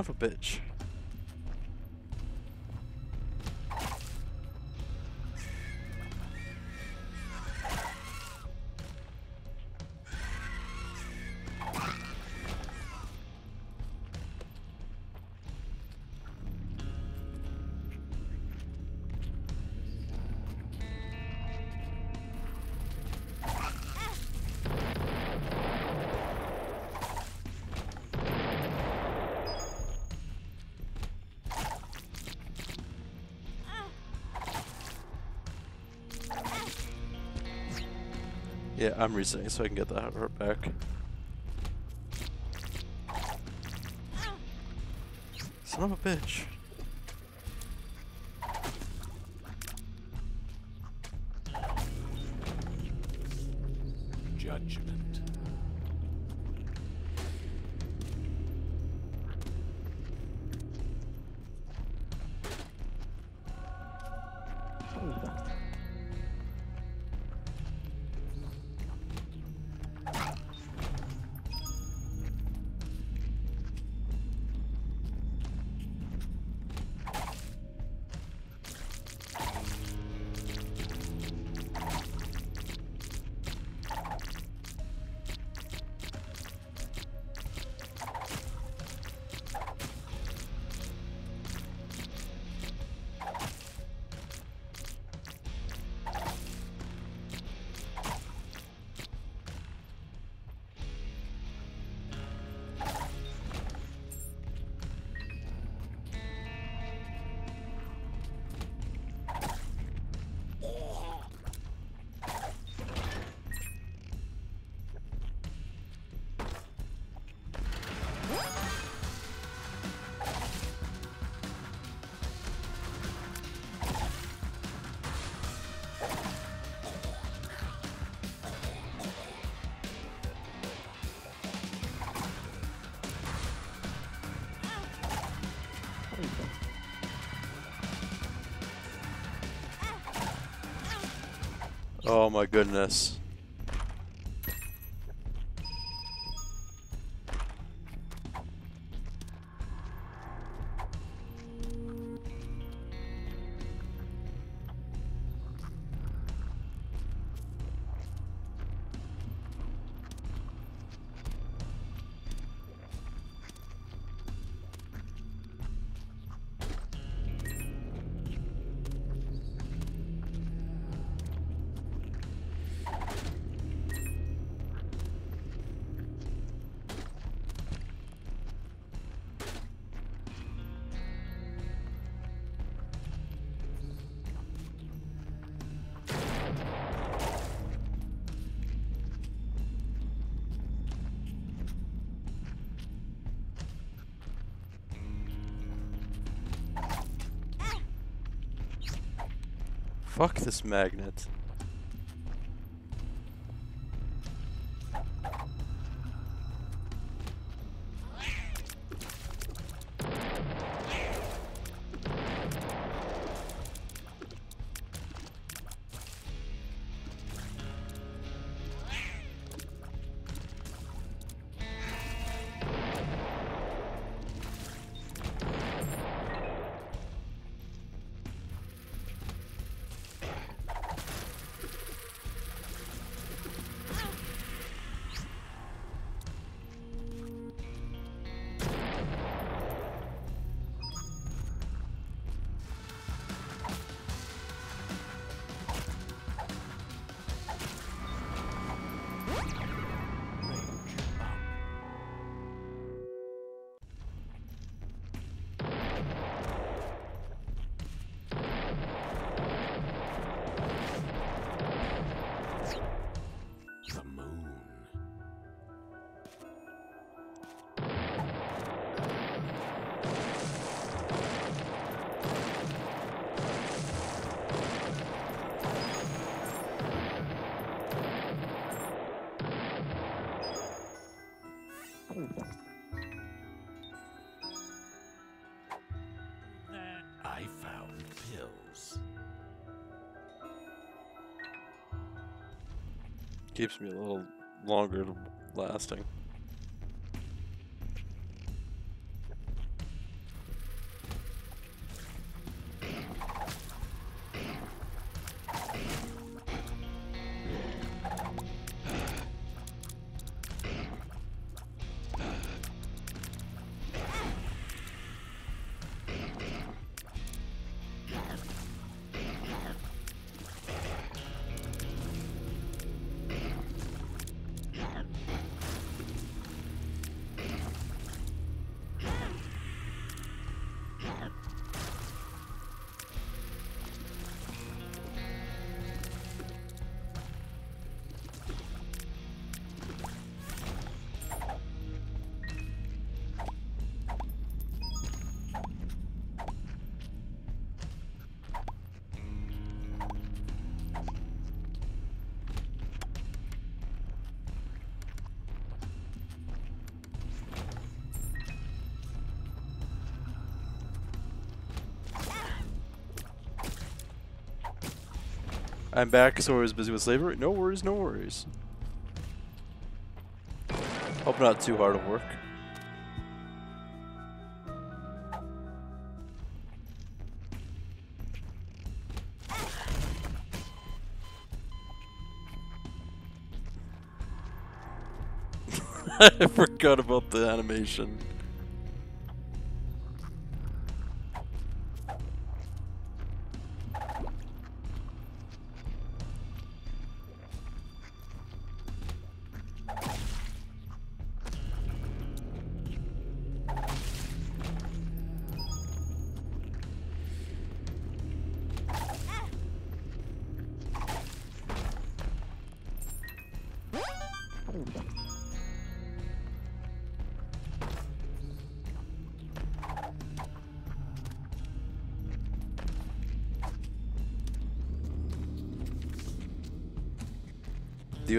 Son of a bitch. Yeah, I'm resetting so I can get that heart back. Son of a bitch. Oh my goodness. Fuck this magnet. Keeps me a little longer lasting. I'm back, so I was busy with slavery. No worries, no worries. Hope not too hard of work. I forgot about the animation.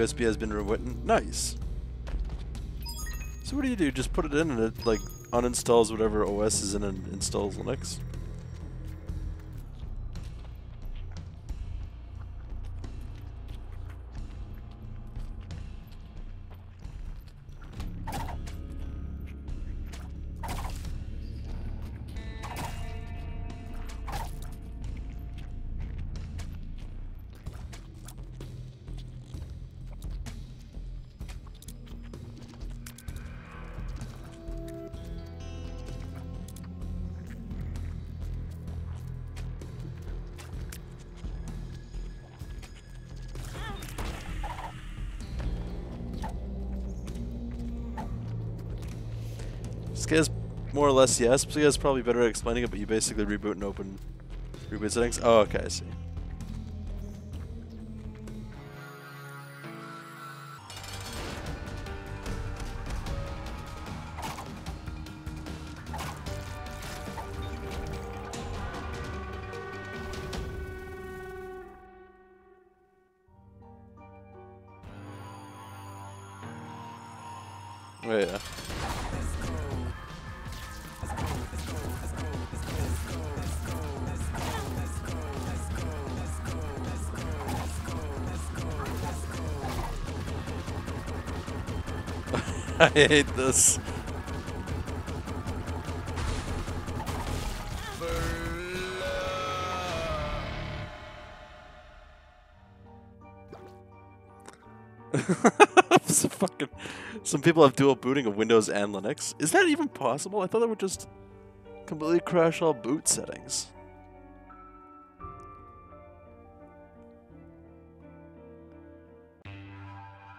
USB has been rewritten. Nice. So what do you do? Just put it in and it like uninstalls whatever OS is in and installs Linux? More or less yes. Guy's probably better at explaining it, but you basically reboot and open reboot settings. Oh, okay, I see. Hate this. Some fucking, some people have dual booting of Windows and Linux. Is that even possible? I thought that would just completely crash all boot settings.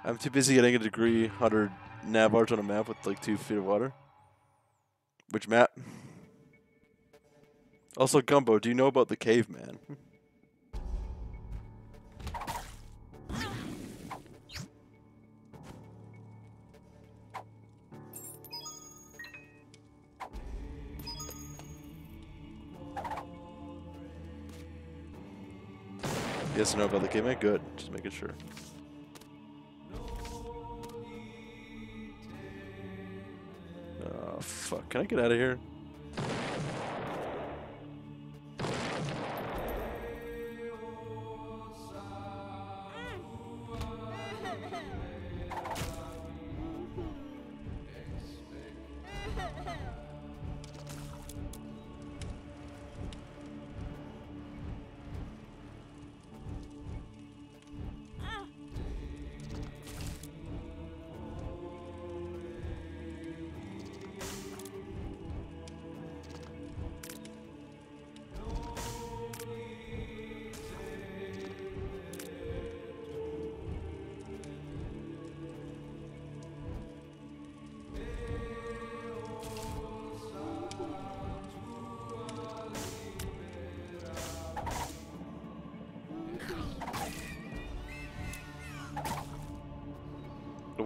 I'm too busy getting a degree 100 nav on a map with like two feet of water. Which map? Also, Gumbo, do you know about the caveman? Yes no about the caveman? Good. Just making sure. Fuck. Can I get out of here?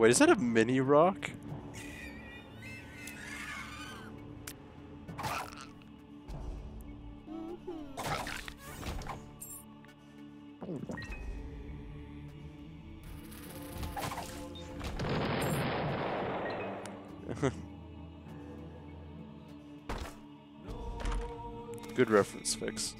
Wait, is that a mini rock? Good reference fix.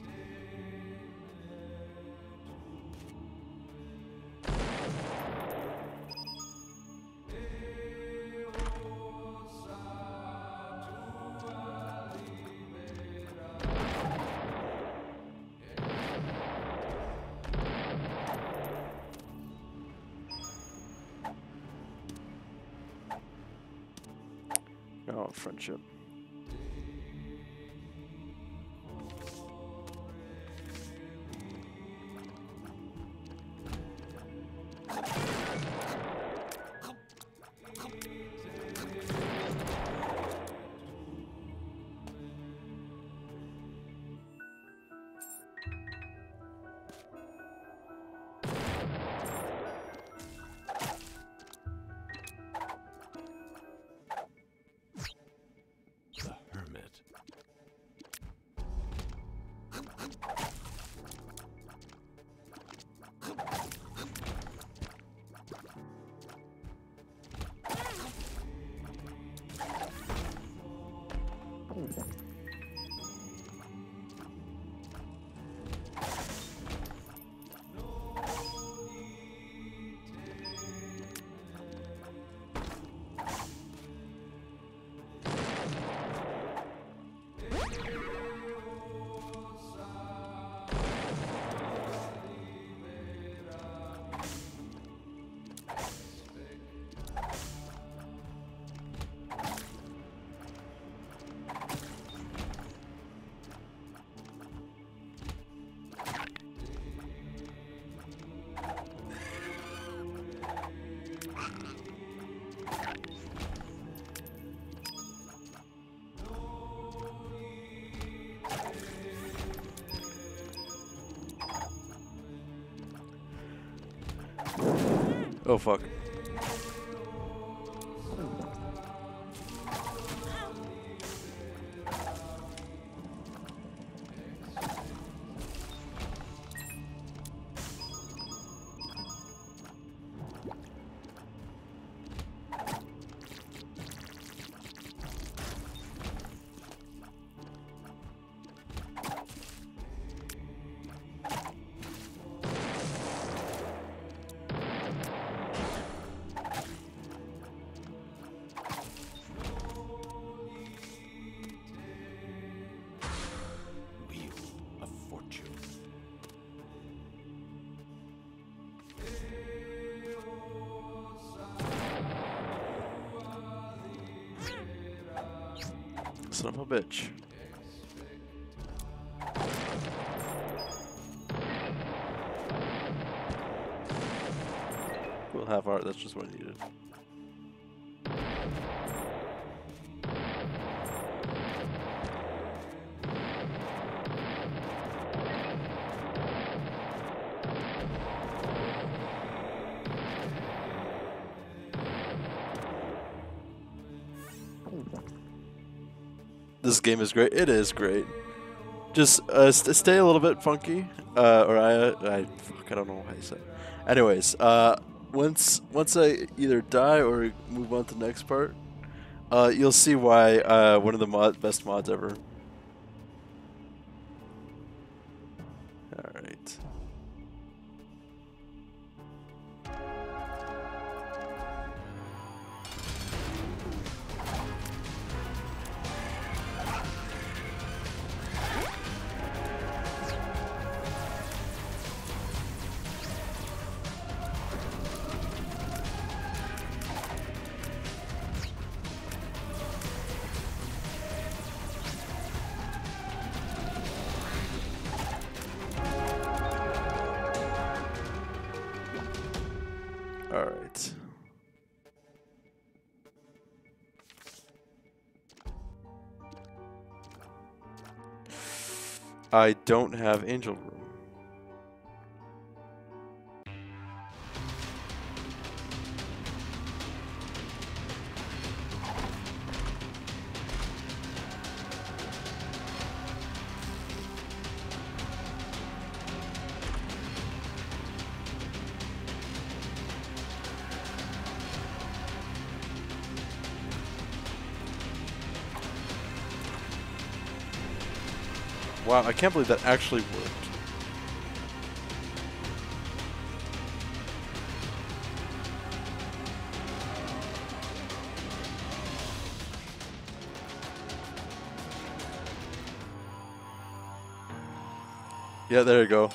Oh fuck. Bitch. We'll have art, that's just what I needed. This game is great. It is great. Just uh, st- stay a little bit funky, uh, or I, I, fuck, I don't know how you say. it. Anyways, uh, once once I either die or move on to the next part, uh, you'll see why uh, one of the mod best mods ever. Don't have Angel Wow, I can't believe that actually worked. Yeah, there you go.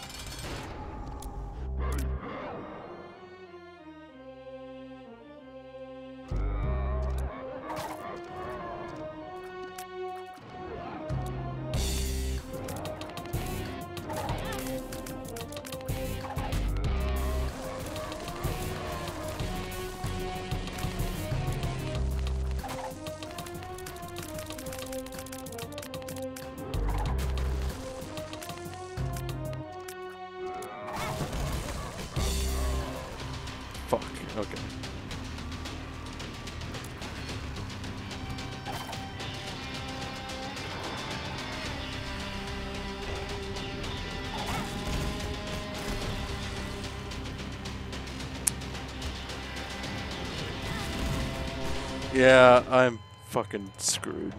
Fucking screwed.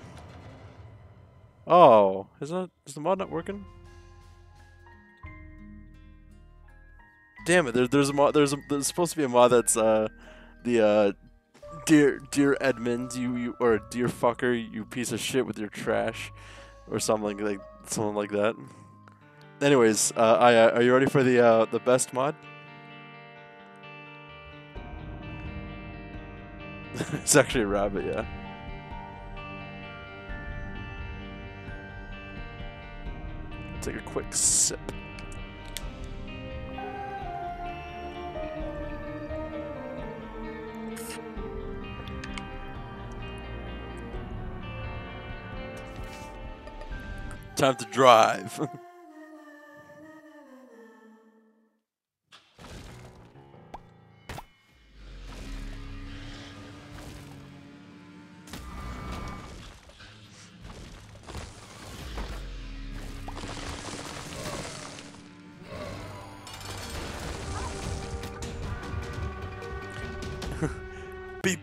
Oh, is that is the mod not working? Damn it! There, there's a mod. There's a, there's supposed to be a mod that's uh the uh dear dear Edmund you, you or a dear fucker you piece of shit with your trash or something like something like that. Anyways, uh, I uh, are you ready for the uh the best mod? it's actually a rabbit, yeah. Take a quick sip. Time to drive.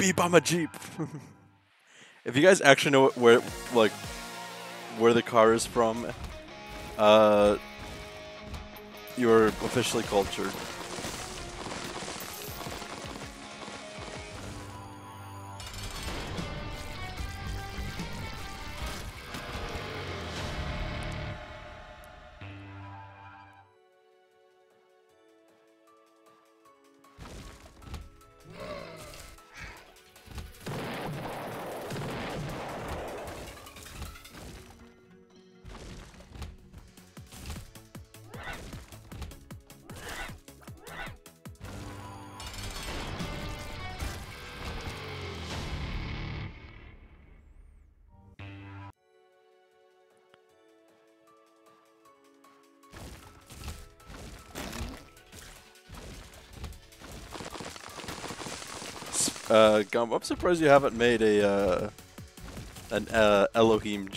beep, I'm a jeep. if you guys actually know where, like, where the car is from, uh, you're officially cultured. Gum, I'm surprised you haven't made a, uh, an, uh, Elohim.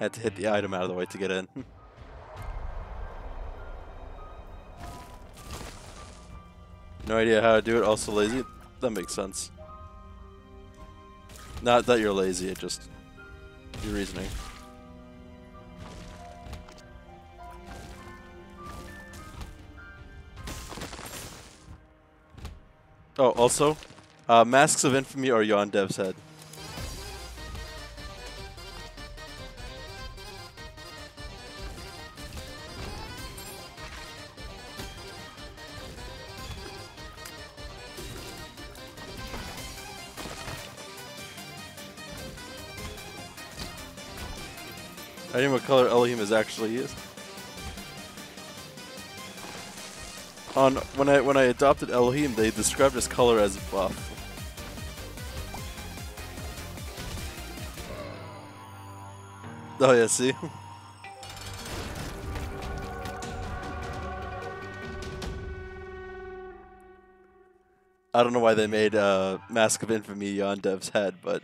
Had to hit the item out of the way to get in. No idea how to do it, also lazy. That makes sense. Not that you're lazy, it just your reasoning. Oh, also, uh, Masks of Infamy are Yon Dev's head. Actually is. On when I when I adopted Elohim, they described his color as buff. Oh yeah, see. I don't know why they made uh, Mask of Infamy on Dev's head, but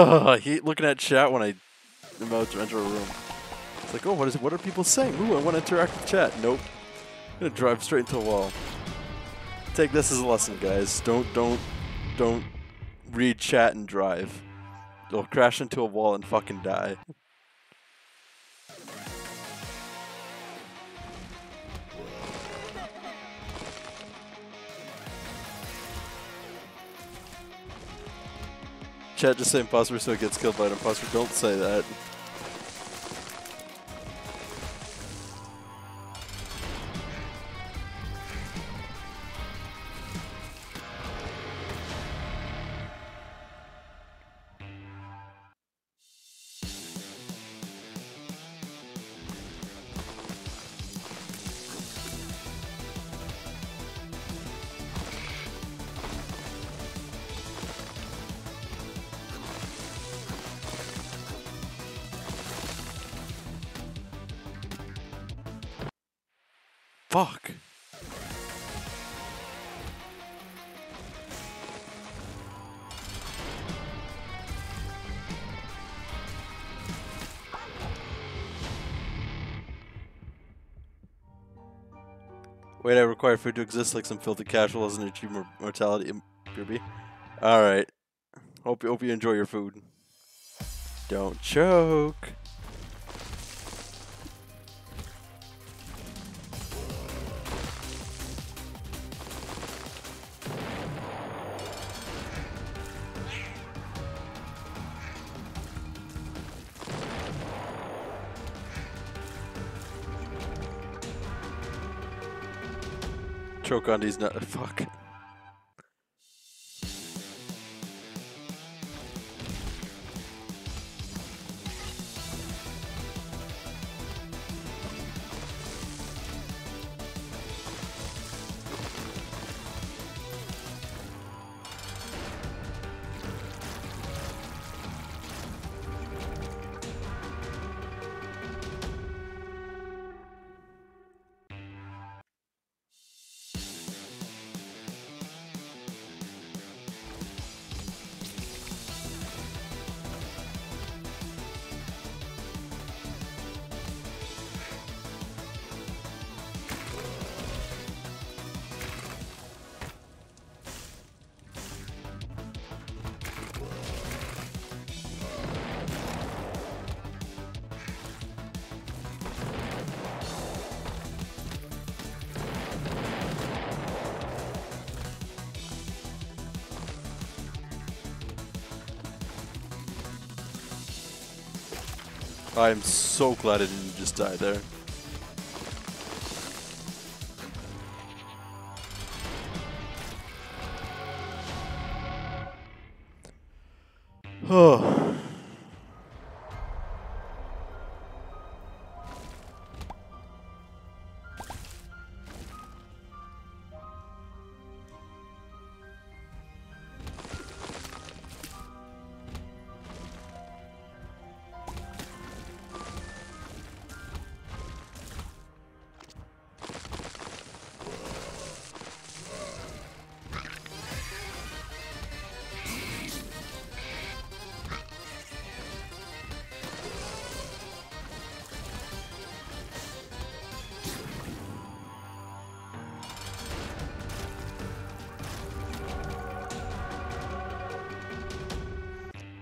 ugh, I hate looking at chat when I am about to enter a room. It's like, oh, what is what are people saying? Ooh, I want to interact with chat. Nope. I'm gonna drive straight into a wall. Take this as a lesson, guys. Don't don't don't read chat and drive. You'll crash into a wall and fucking die. Chat just say imposter so it gets killed by an imposter. Don't say that. Fuck. Wait, I require food to exist like some filthy casual doesn't achieve mor- mortality. Kirby. Alright. Hope, you hope you enjoy your food. Don't choke. Choke on these nut. Fuck. I'm so glad I didn't just die there.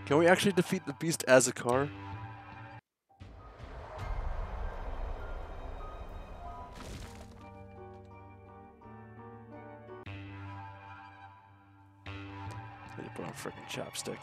Can we actually defeat the beast as a car? To put on a freaking chopstick.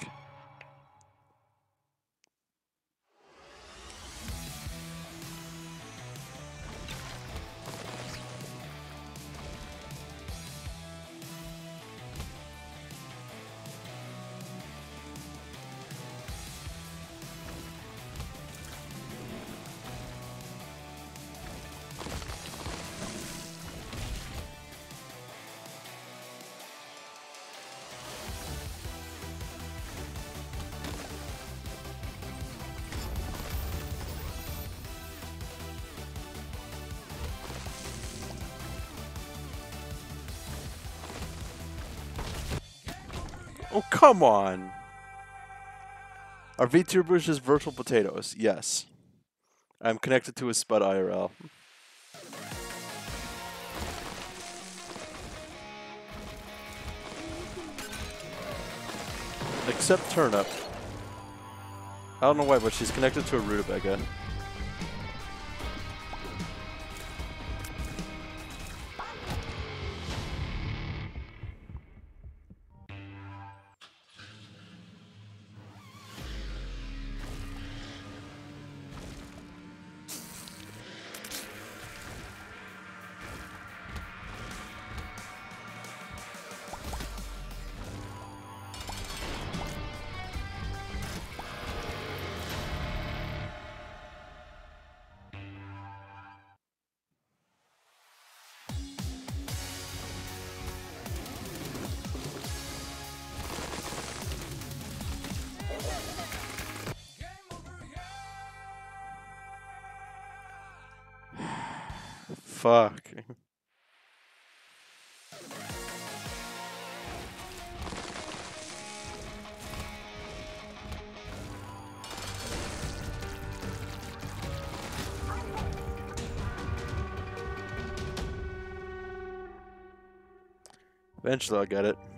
Come on. Are VTubers just virtual potatoes? Yes. I'm connected to a Spud IRL. Except Turnip. I don't know why, but she's connected to a rutabaga. Fuck? Eventually I'll get it.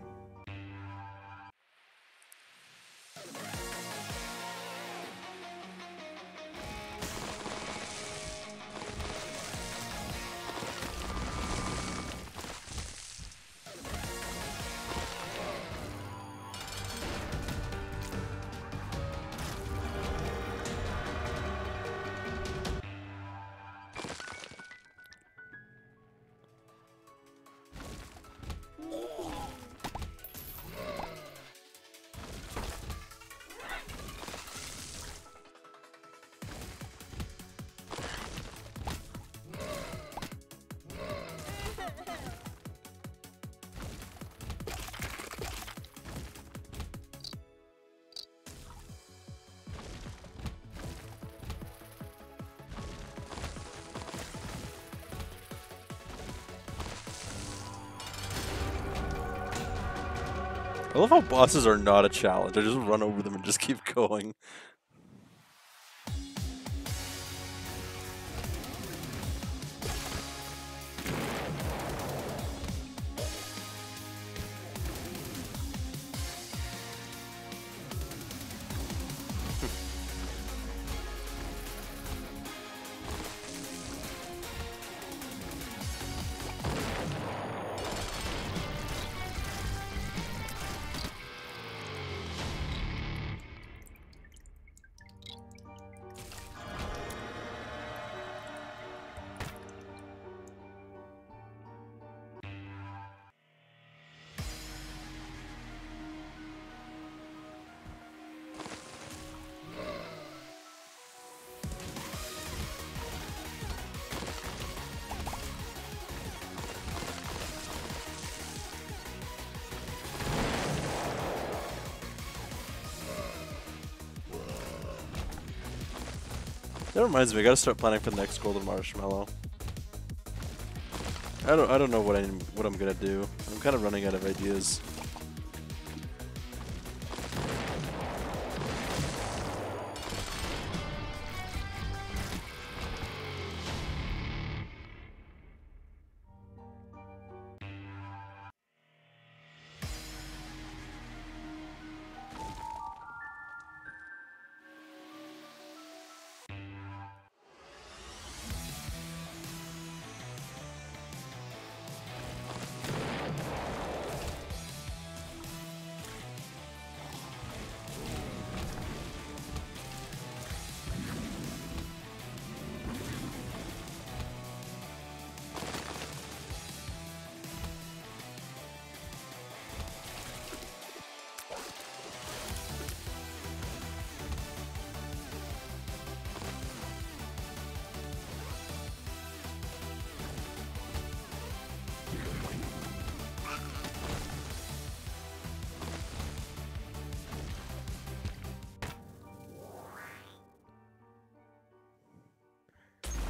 I love how bosses are not a challenge. I just run over them and just keep going. Reminds me, I gotta start planning for the next golden marshmallow. I don't I don't know what I what I'm gonna do. I'm kind of running out of ideas.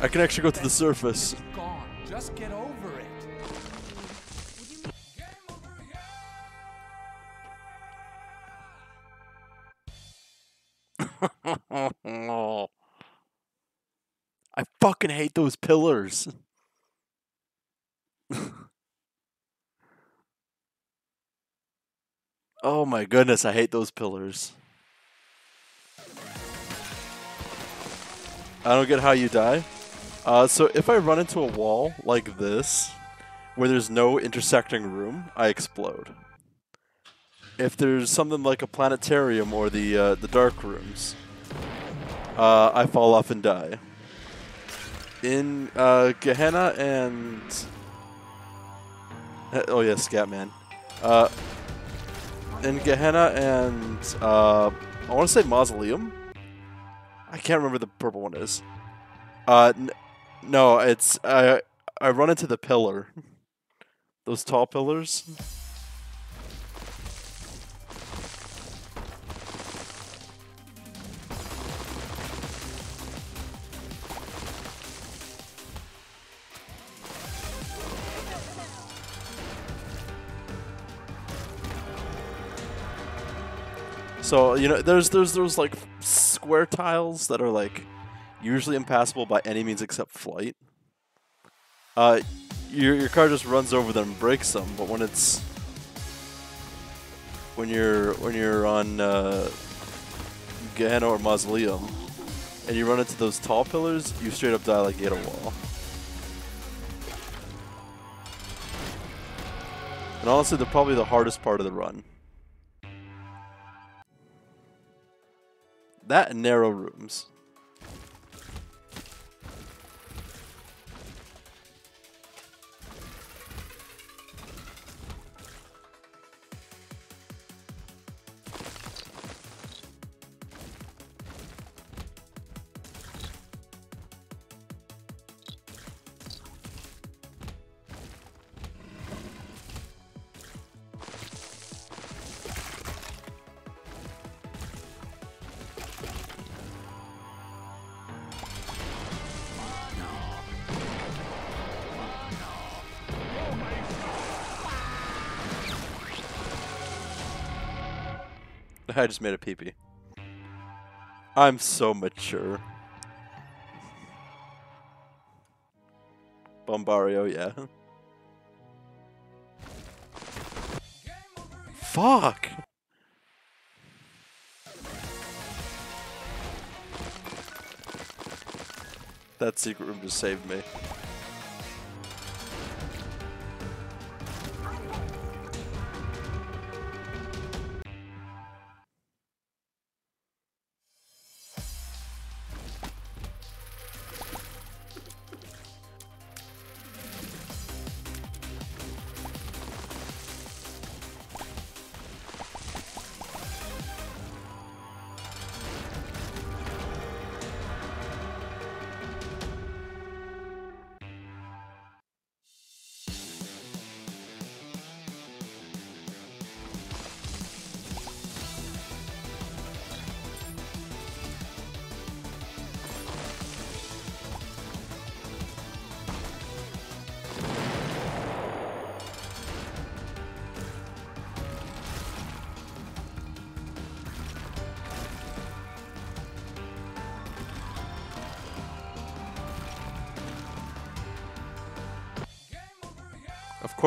I can actually go to the surface. Just get over it. I fucking hate those pillars. oh my goodness, I hate those pillars. I don't get how you die. Uh, so if I run into a wall like this, where there's no intersecting room, I explode. If there's something like a planetarium or the uh, the dark rooms, uh, I fall off and die. In uh, Gehenna and uh, oh yeah, Scatman. Uh, in Gehenna and uh, I want to say Mausoleum. I can't remember the purple one is. No, it's I I run into the pillar. Those tall pillars. So you know, there's there's those like square tiles that are like usually impassable by any means except flight. Uh, your your car just runs over them and breaks them, but when it's when you're when you're on uh, Gehenna or Mausoleum and you run into those tall pillars, you straight up die like you hit a wall. And honestly, they're probably the hardest part of the run. That and narrow rooms. I just made a peepee. I'm so mature. Bombario, yeah. Fuck! That secret room just saved me.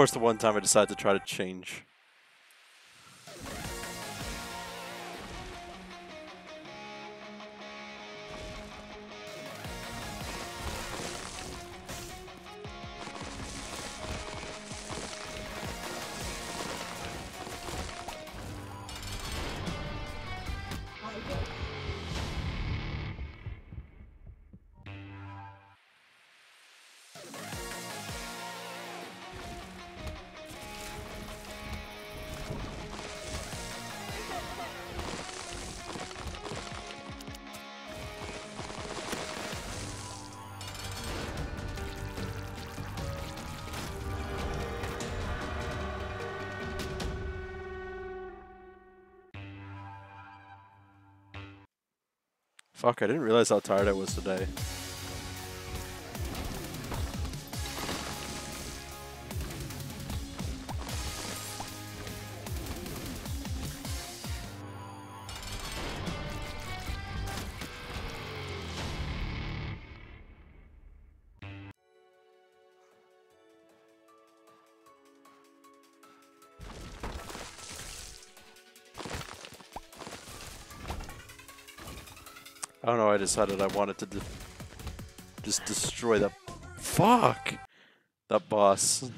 Course, the one time I decided to try to change. Fuck, I didn't realize how tired I was today. Decided I wanted to de just destroy that. Fuck! That boss.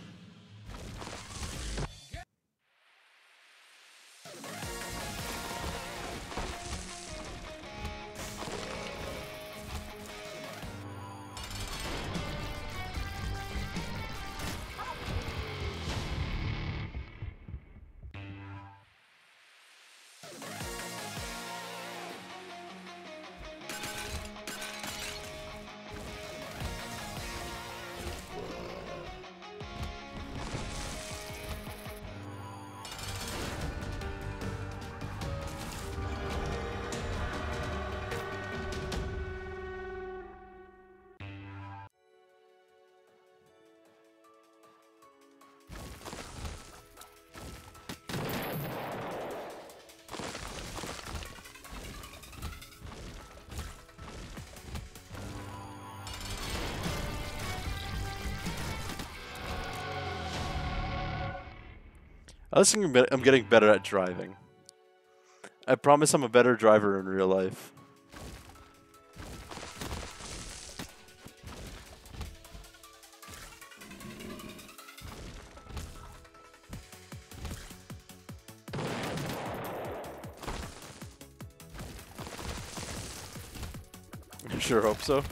I was thinking I'm getting better at driving. I promise I'm a better driver in real life. I sure hope so.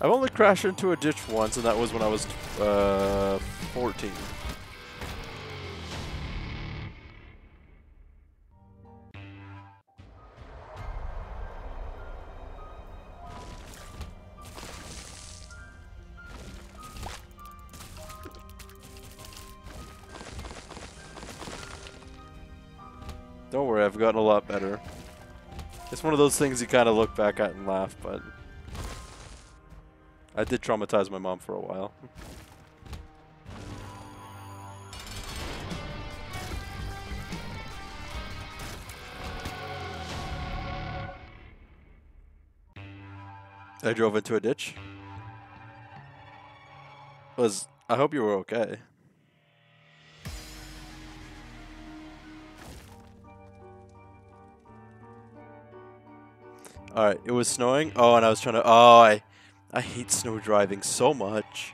I've only crashed into a ditch once, and that was when I was uh, 14. It's one of those things you kind of look back at and laugh, but I did traumatize my mom for a while. I drove into a ditch. Was I hope you were okay. Alright, it was snowing. Oh, and I was trying to. Oh, I, I hate snow driving so much.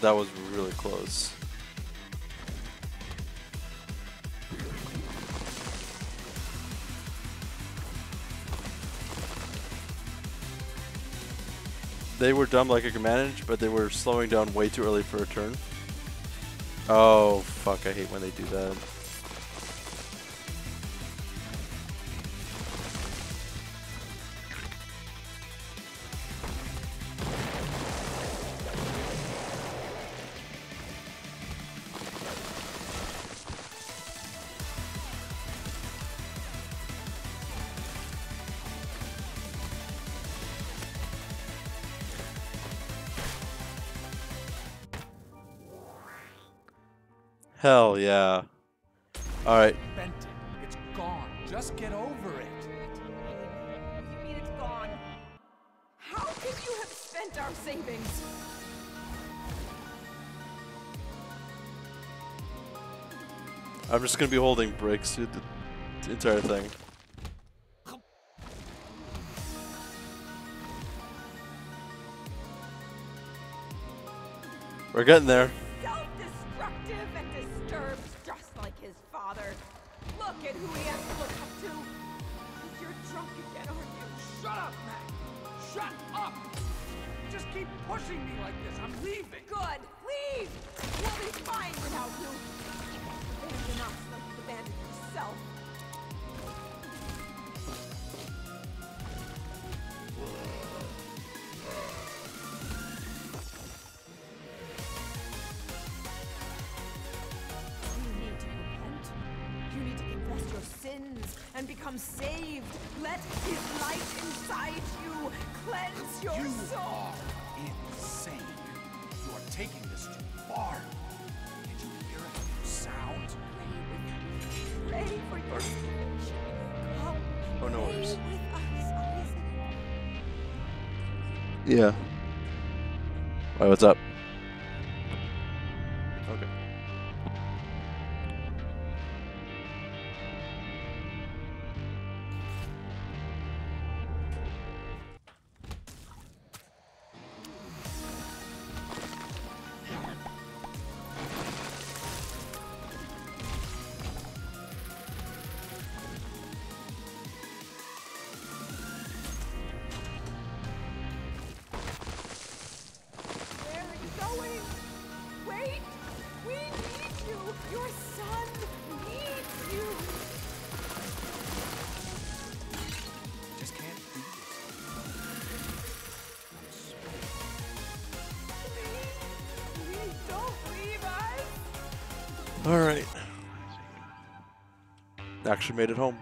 That was really close. They were dumb like I can manage, but they were slowing down way too early for a turn. Oh, fuck, I hate when they do that. Hell yeah. Alright, Bent it. It's gone. Just get over it. You mean it's gone? How could you have spent our savings? I'm just gonna be holding bricks through the entire thing. We're getting there. Actually made it home.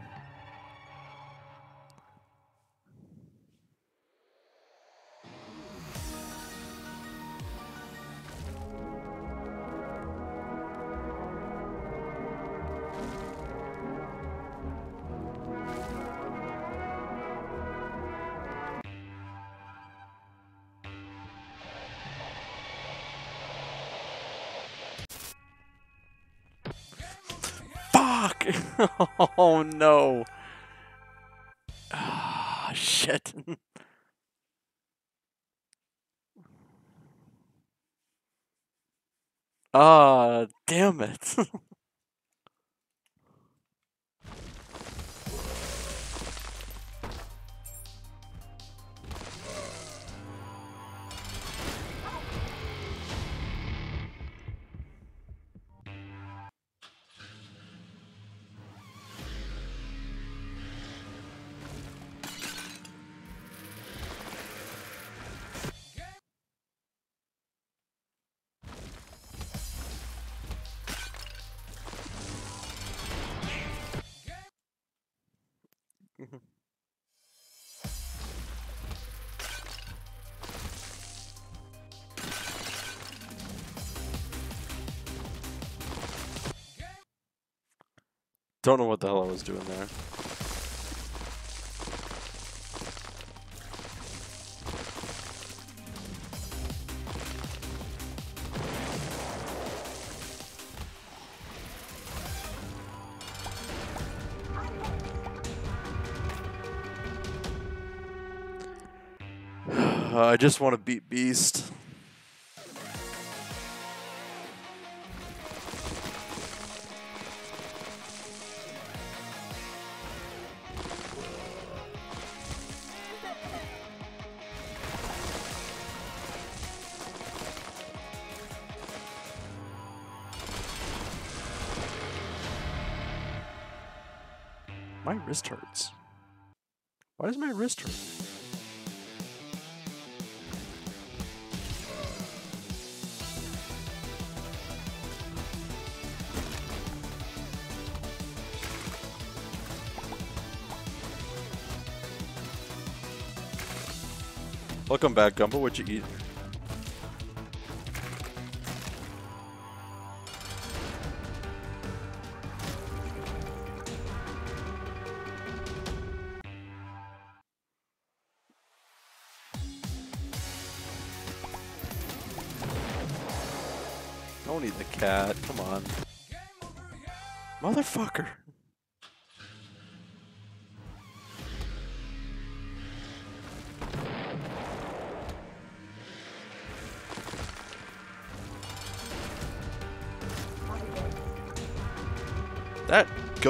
oh no. Ah, shit. Ah, damn it. Don't know what the hell I was doing there. I just want to beat Beast. Wrist hurts. Why does my wrist hurt? Welcome back, Gumbo. What'd you eat?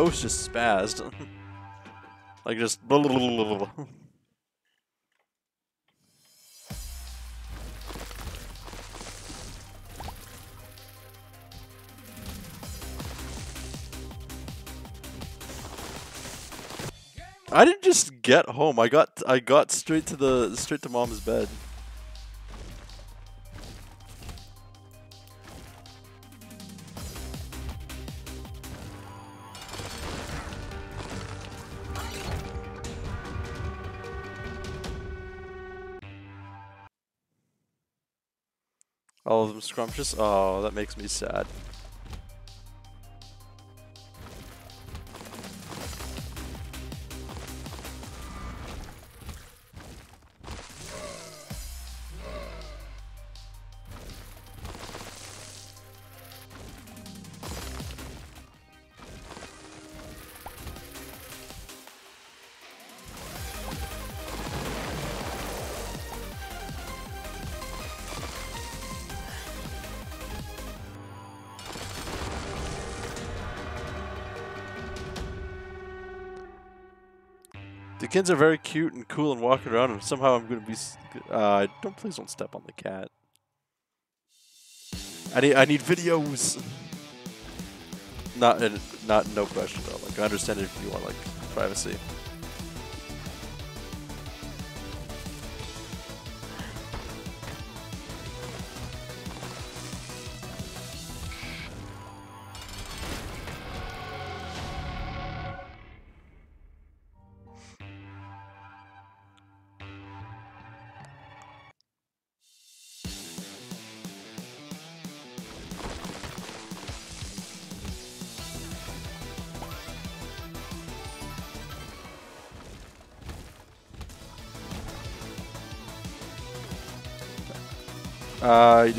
Ghost just spazzed. like just. I didn't just get home. I got I got straight to the straight to mom's bed. Scrumptious. Oh, that makes me sad. Kids are very cute and cool and walking around, and somehow I'm gonna be. s- Uh, don't please don't step on the cat. I need I need videos. Not not no question though. Like I understand if you want like privacy.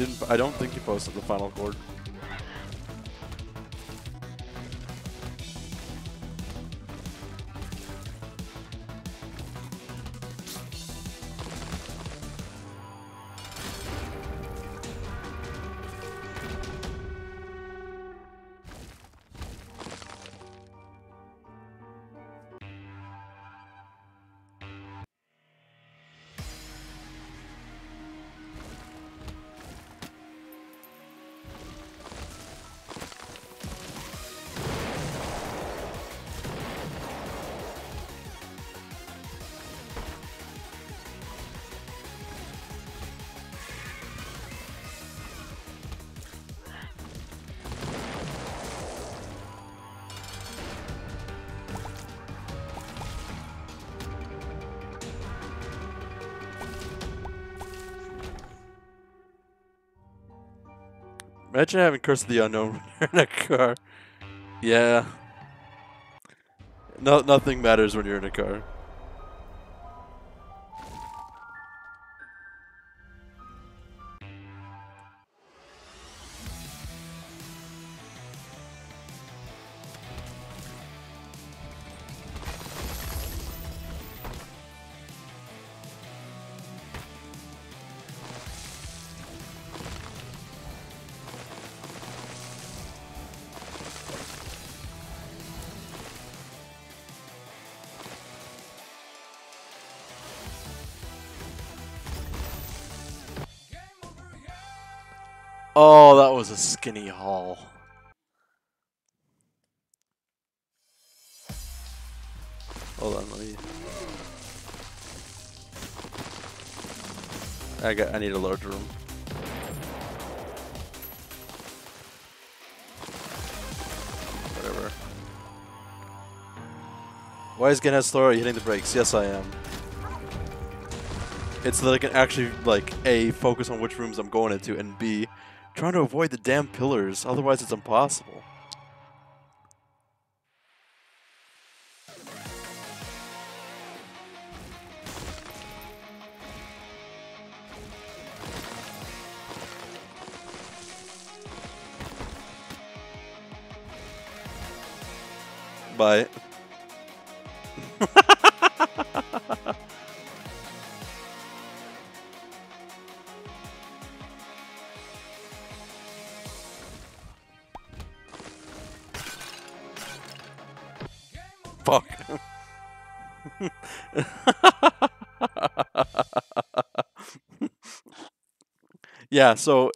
Didn't. I don't think you posted the final chord. Imagine having Curse of the Unknown in a car. Yeah. No, nothing matters when you're in a car. A skinny haul. Hold on, let me. I got. I need a large room. Whatever. Why is slower at hitting the brakes? Yes, I am. It's so that I can actually, like, A, focus on which rooms I'm going into, and B, trying to avoid the damn pillars. Otherwise, it's impossible. Yeah, so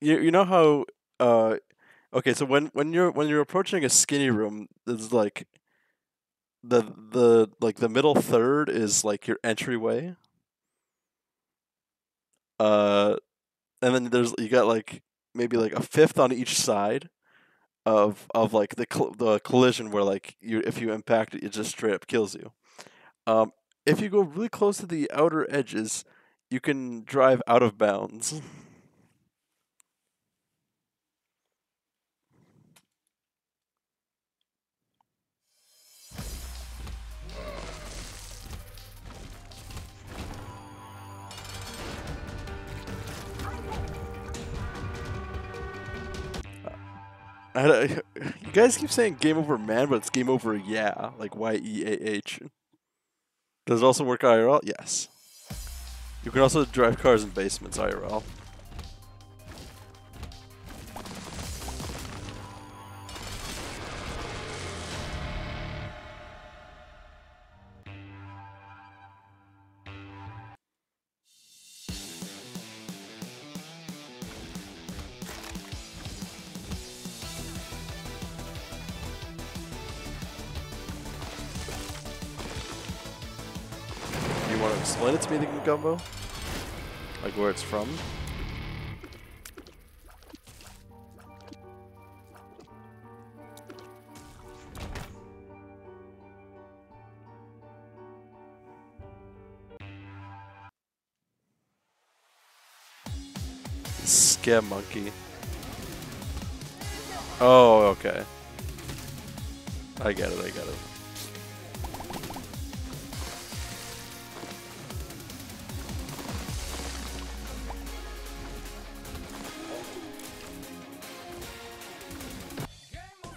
you you know how uh okay, so when when you're when you're approaching a skinny room, it's like the the like the middle third is like your entryway. Uh and then there's you got like maybe like a fifth on each side of of like the cl- the collision where like you if you impact it, it just straight up kills you. Um, if you go really close to the outer edges, you can drive out of bounds. you guys keep saying game over man, but it's game over yeah, like Y E A H. Does it also work IRL? Yes. You can also drive cars in basements IRL. Gumbo? Like where it's from? Scare monkey. Oh, okay. I get it, I get it.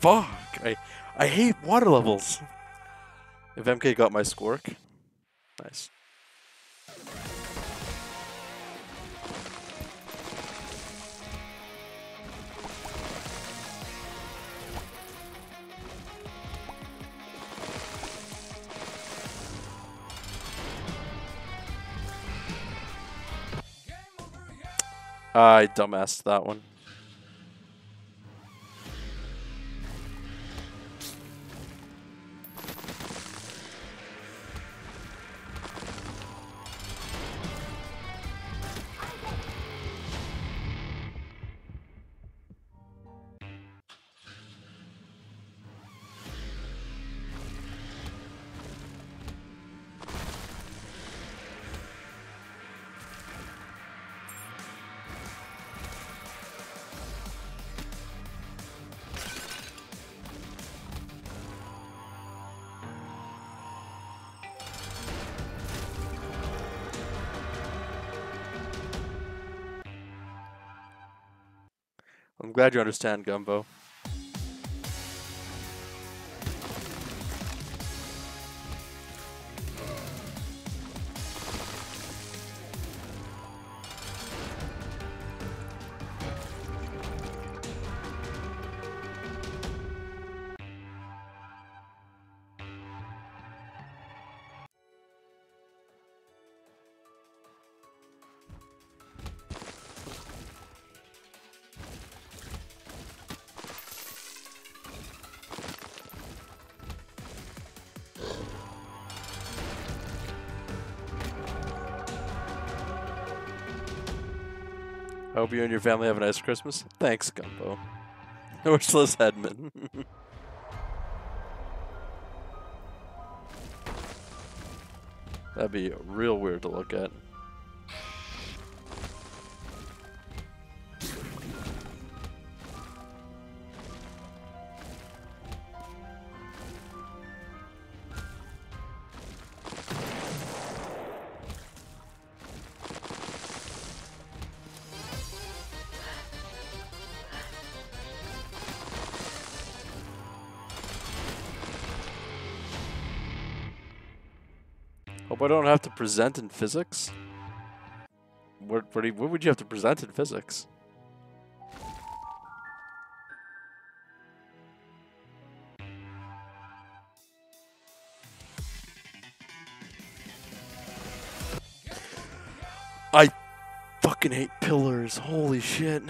Fuck! I, I hate water levels. If MK got my squirk, nice. I dumbassed that one. Glad you understand, Gumbo. Hope you and your family have a nice Christmas. Thanks, Gumbo. Liz Hedman? That'd be real weird to look at. Present in physics. What, what, what would you have to present in physics? I fucking hate pillars. Holy shit.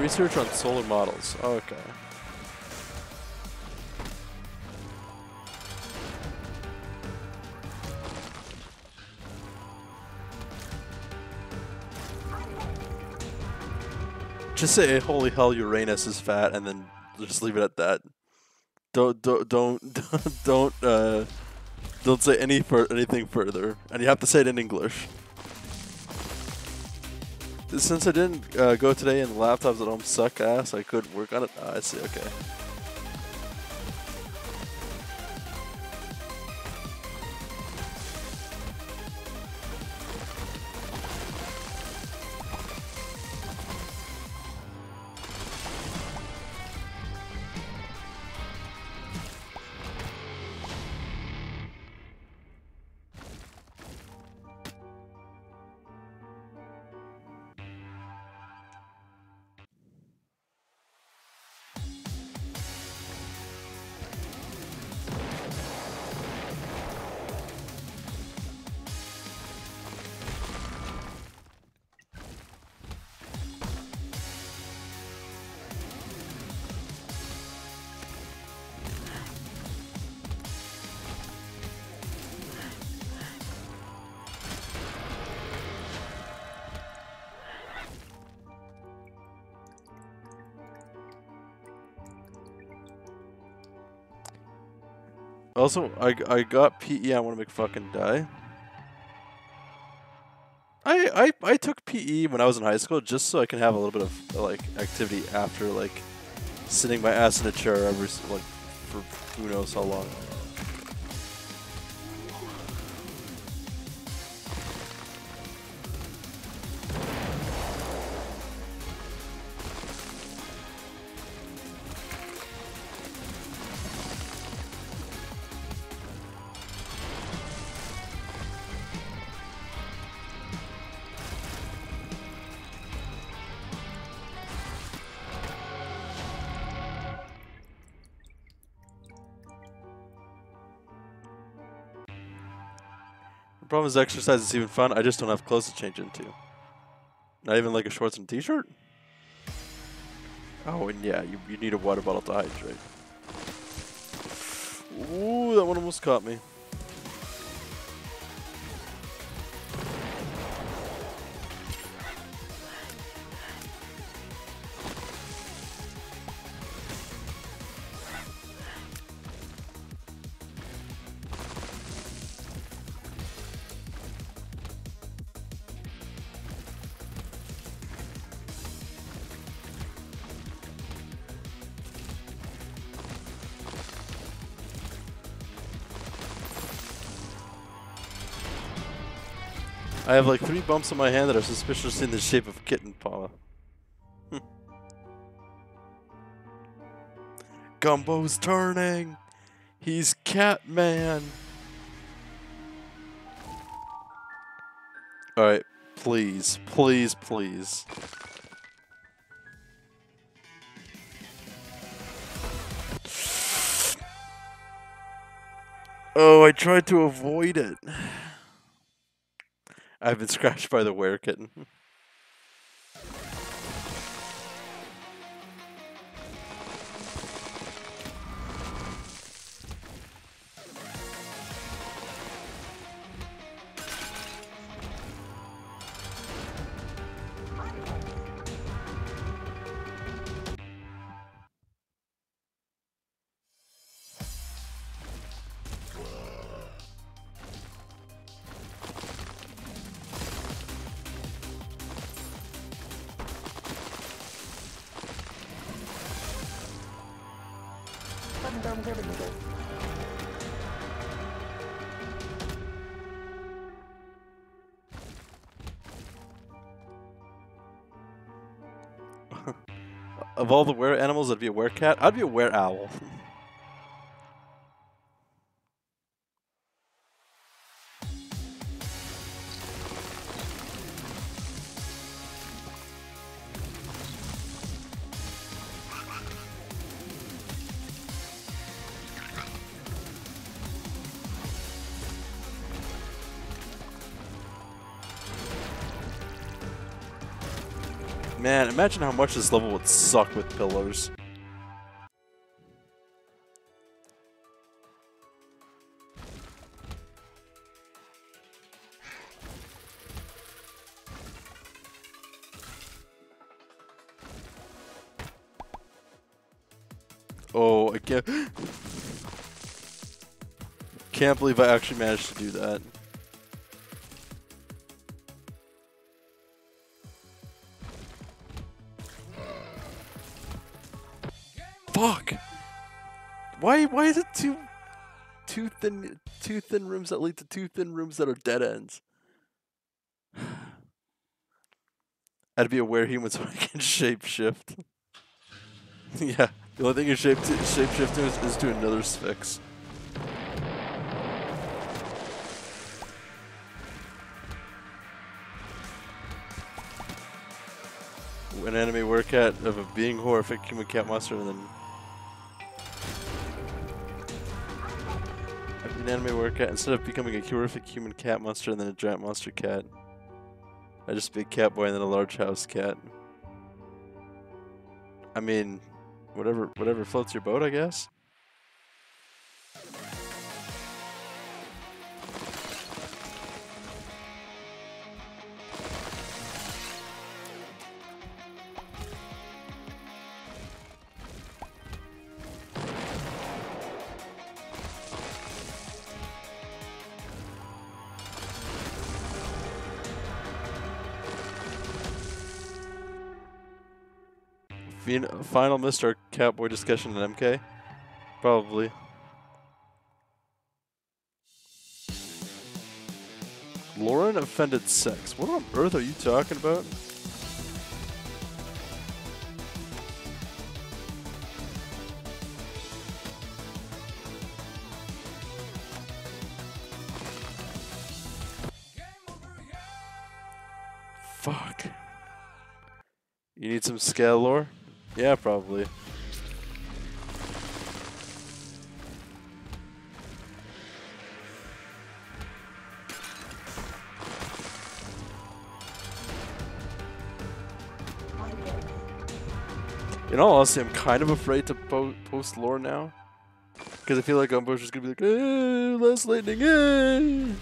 Research on solar models. Okay. Just say, "Holy hell, Uranus is fat," and then just leave it at that. Don't don't don't don't uh, don't say any anything further, and you have to say it in English. Since I didn't uh, go today and the laptops at home suck ass, I could work on it. Ah, I see. Okay. Also, I, I got PE. I want to make fucking die. I, I I took PE when I was in high school just so I can have a little bit of like activity after like sitting my ass in a chair every like for who knows how long. Is exercise is even fun. I just don't have clothes to change into. Not even like a shorts and t-shirt. Oh, and yeah, you, you need a water bottle to hydrate. Ooh, that one almost caught me. Have like three bumps on my hand that are suspiciously in the shape of kitten paw. Gumbo's turning. He's Catman. Alright, please, please, please. Oh, I tried to avoid it. I've been scratched by the were kitten. All the were animals, I'd be a were cat. I'd be a were owl. Imagine how much this level would suck with pillars. Oh, I can't. Can't believe I actually managed to do that. Fuck. Why? Why is it two, two thin, two thin rooms that lead to two thin rooms that are dead ends? I'd be aware human so I can shapeshift. yeah, the only thing you shape shapeshifting is, is to another sphinx. An enemy workout of a being horrific human cat monster and then an anime workout instead of becoming a horrific human cat monster and then a giant monster cat. I just be a cat boy and then a large house cat. I mean, whatever whatever floats your boat, I guess. Fin final Mr. Catboy discussion in MK? Probably. Lauren offended sex. What on earth are you talking about? Fuck. You need some scale lore? Yeah, probably. In all honesty, I'm kind of afraid to po post lore now. Because I feel like Umbo's just gonna be like, eh, less lightning, eh.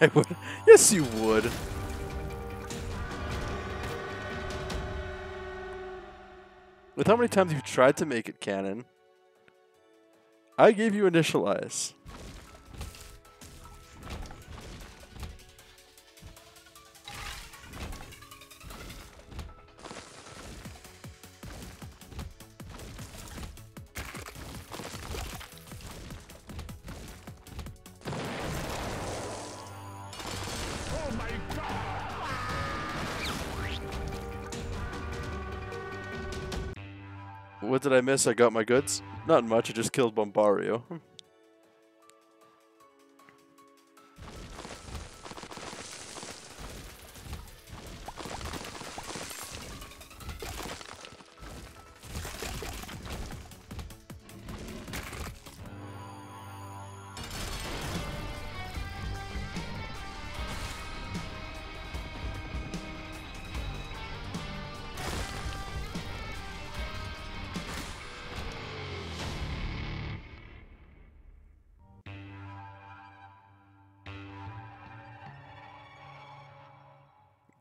I would. Yes, you would. With how many times you've tried to make it canon, I gave you initialize. Did I miss? I got my goods? Not much, I just killed Bombario.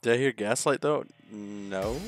Did I hear Gaslight though? No.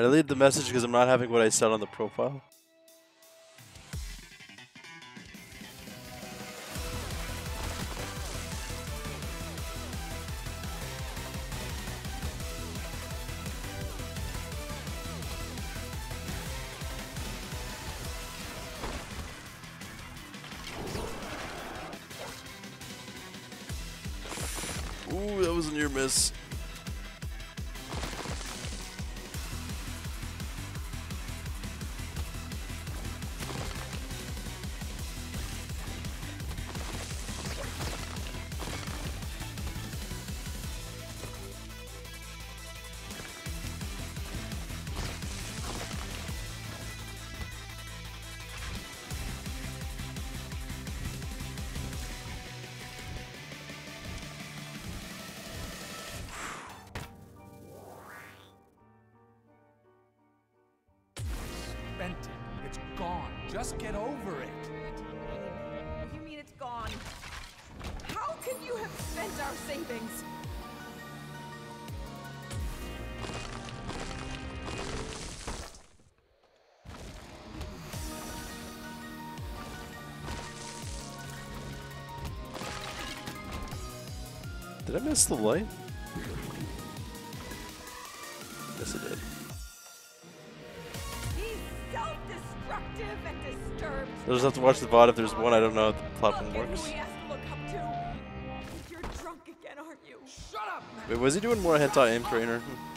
I deleted the message because I'm not having what I said on the profile. Ooh, that was a near miss. Miss the light? Yes, I did. He's self-destructive and disturbed. I'll just have to watch the VOD if there's one. I don't know how the platform works. who he has to look up to. You're drunk again, aren't you? Shut up, man. Wait, was he doing more hentai aim trainer? Hmm.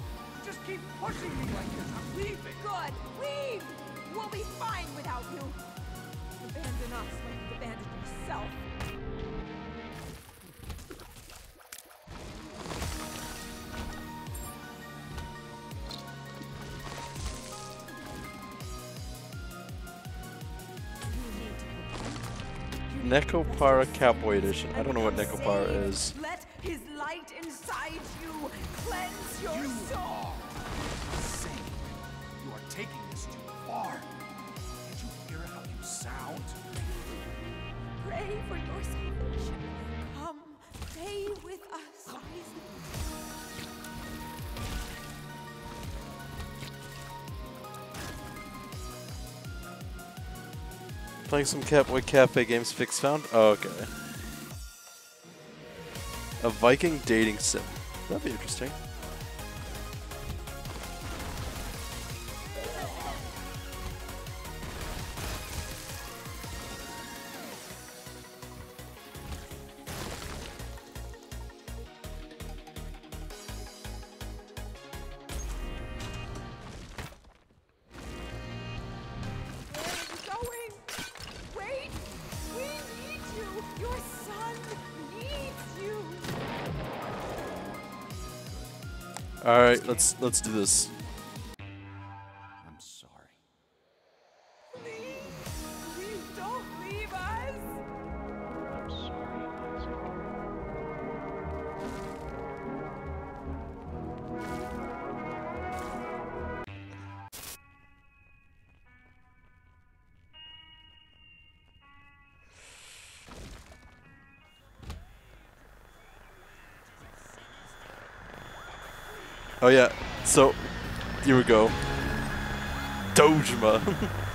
Nekopara Cowboy Edition. I don't know what Nekopara is. Playing some Catboy Cafe games fix found? Oh, okay. A Viking dating sim. That'd be interesting. Let's let's do this. Yeah. So here we go. Dojima.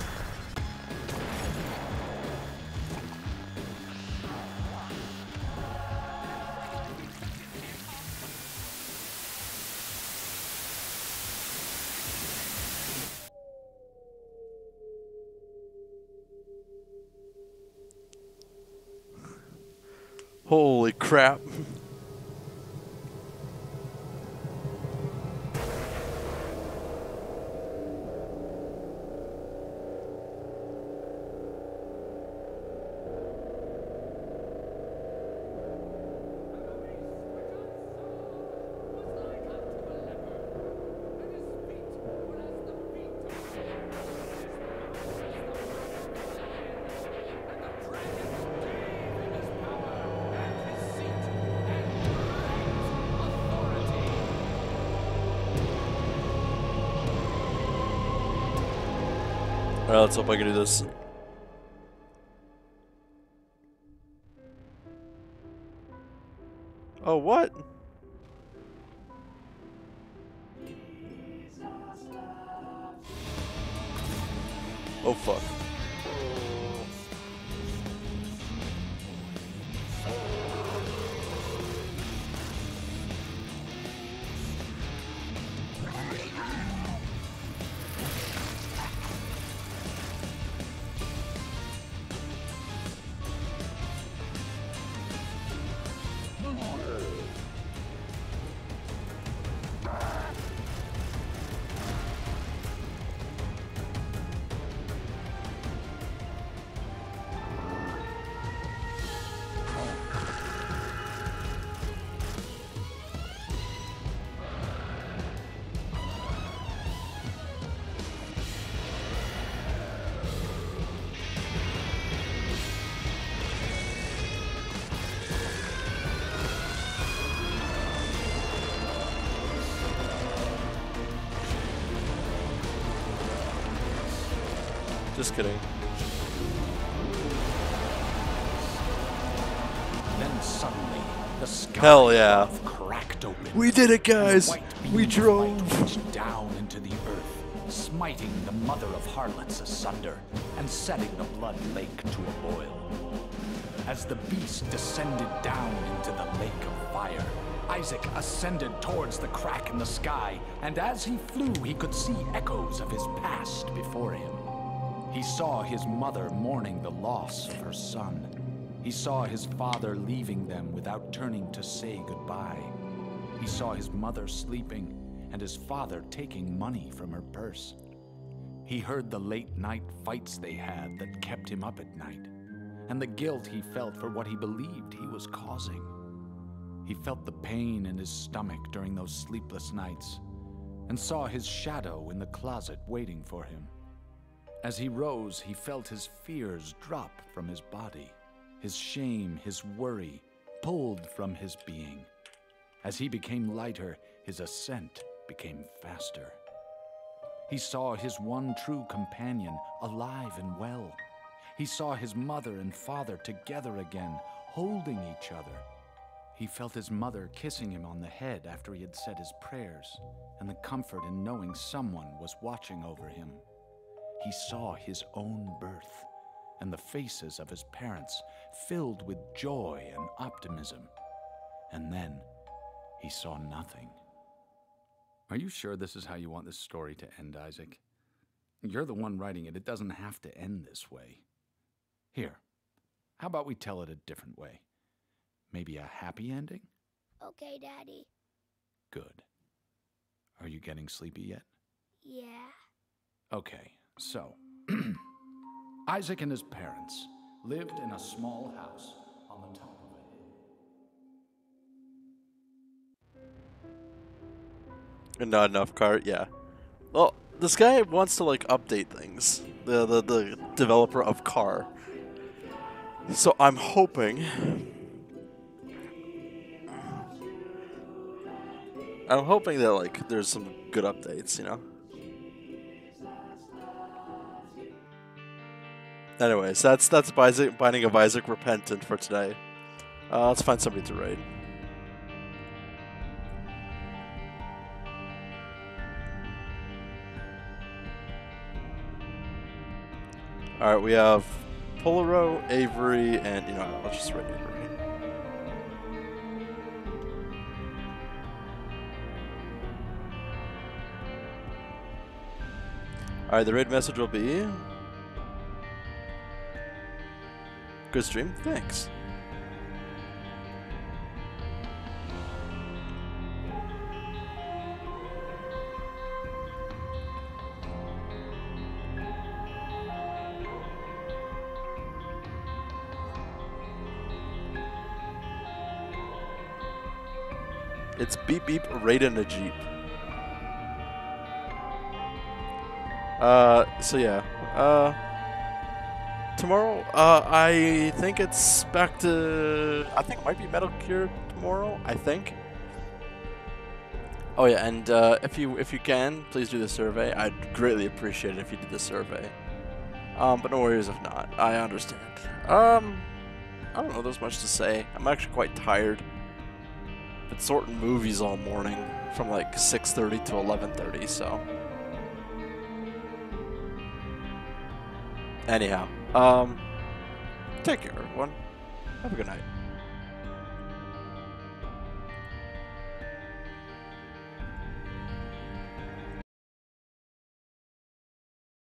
hope I can do this. Oh, what? Just kidding. Then suddenly, the sky Hell yeah. cracked open. We did it, guys! We beam of light drove! down into the earth, smiting the mother of harlots asunder and setting the blood lake to a boil. As the beast descended down into the lake of fire, Isaac ascended towards the crack in the sky, and as he flew, he could see echoes of his past before him. He saw his mother mourning the loss of her son. He saw his father leaving them without turning to say goodbye. He saw his mother sleeping and his father taking money from her purse. He heard the late night fights they had that kept him up at night, and the guilt he felt for what he believed he was causing. He felt the pain in his stomach during those sleepless nights, and saw his shadow in the closet waiting for him. As he rose, he felt his fears drop from his body, his shame, his worry pulled from his being. As he became lighter, his ascent became faster. He saw his one true companion alive and well. He saw his mother and father together again, holding each other. He felt his mother kissing him on the head after he had said his prayers, and the comfort in knowing someone was watching over him. He saw his own birth and the faces of his parents filled with joy and optimism. And then he saw nothing. Are you sure this is how you want this story to end, Isaac? You're the one writing it. It doesn't have to end this way. Here, how about we tell it a different way? Maybe a happy ending? Okay, Daddy. Good. Are you getting sleepy yet? Yeah. Okay, so Isaac and his parents lived in a small house on the top of a hill. And not enough cart, yeah. Well, this guy wants to like update things. The the the developer of Car. So I'm hoping I'm hoping that like there's some good updates, you know. Anyways, that's that's Isaac, Binding of Isaac Repentance for today. Uh, let's find somebody to raid. All right, we have Polaro, Avery, and you know I'll just raid Avery. All right, the raid message will be Good stream. Thanks. It's beep beep right in a jeep. Uh, so yeah. Uh, tomorrow, uh, I think it's back to. I think it might be Metal Gear tomorrow. I think. Oh yeah, and uh, if you if you can, please do the survey. I'd greatly appreciate it if you did the survey. Um, but no worries if not. I understand. Um, I don't know. There's much to say. I'm actually quite tired. Been sorting movies all morning from like 6:30 to 11:30. So. Anyhow, um, take care, everyone. Have a good night.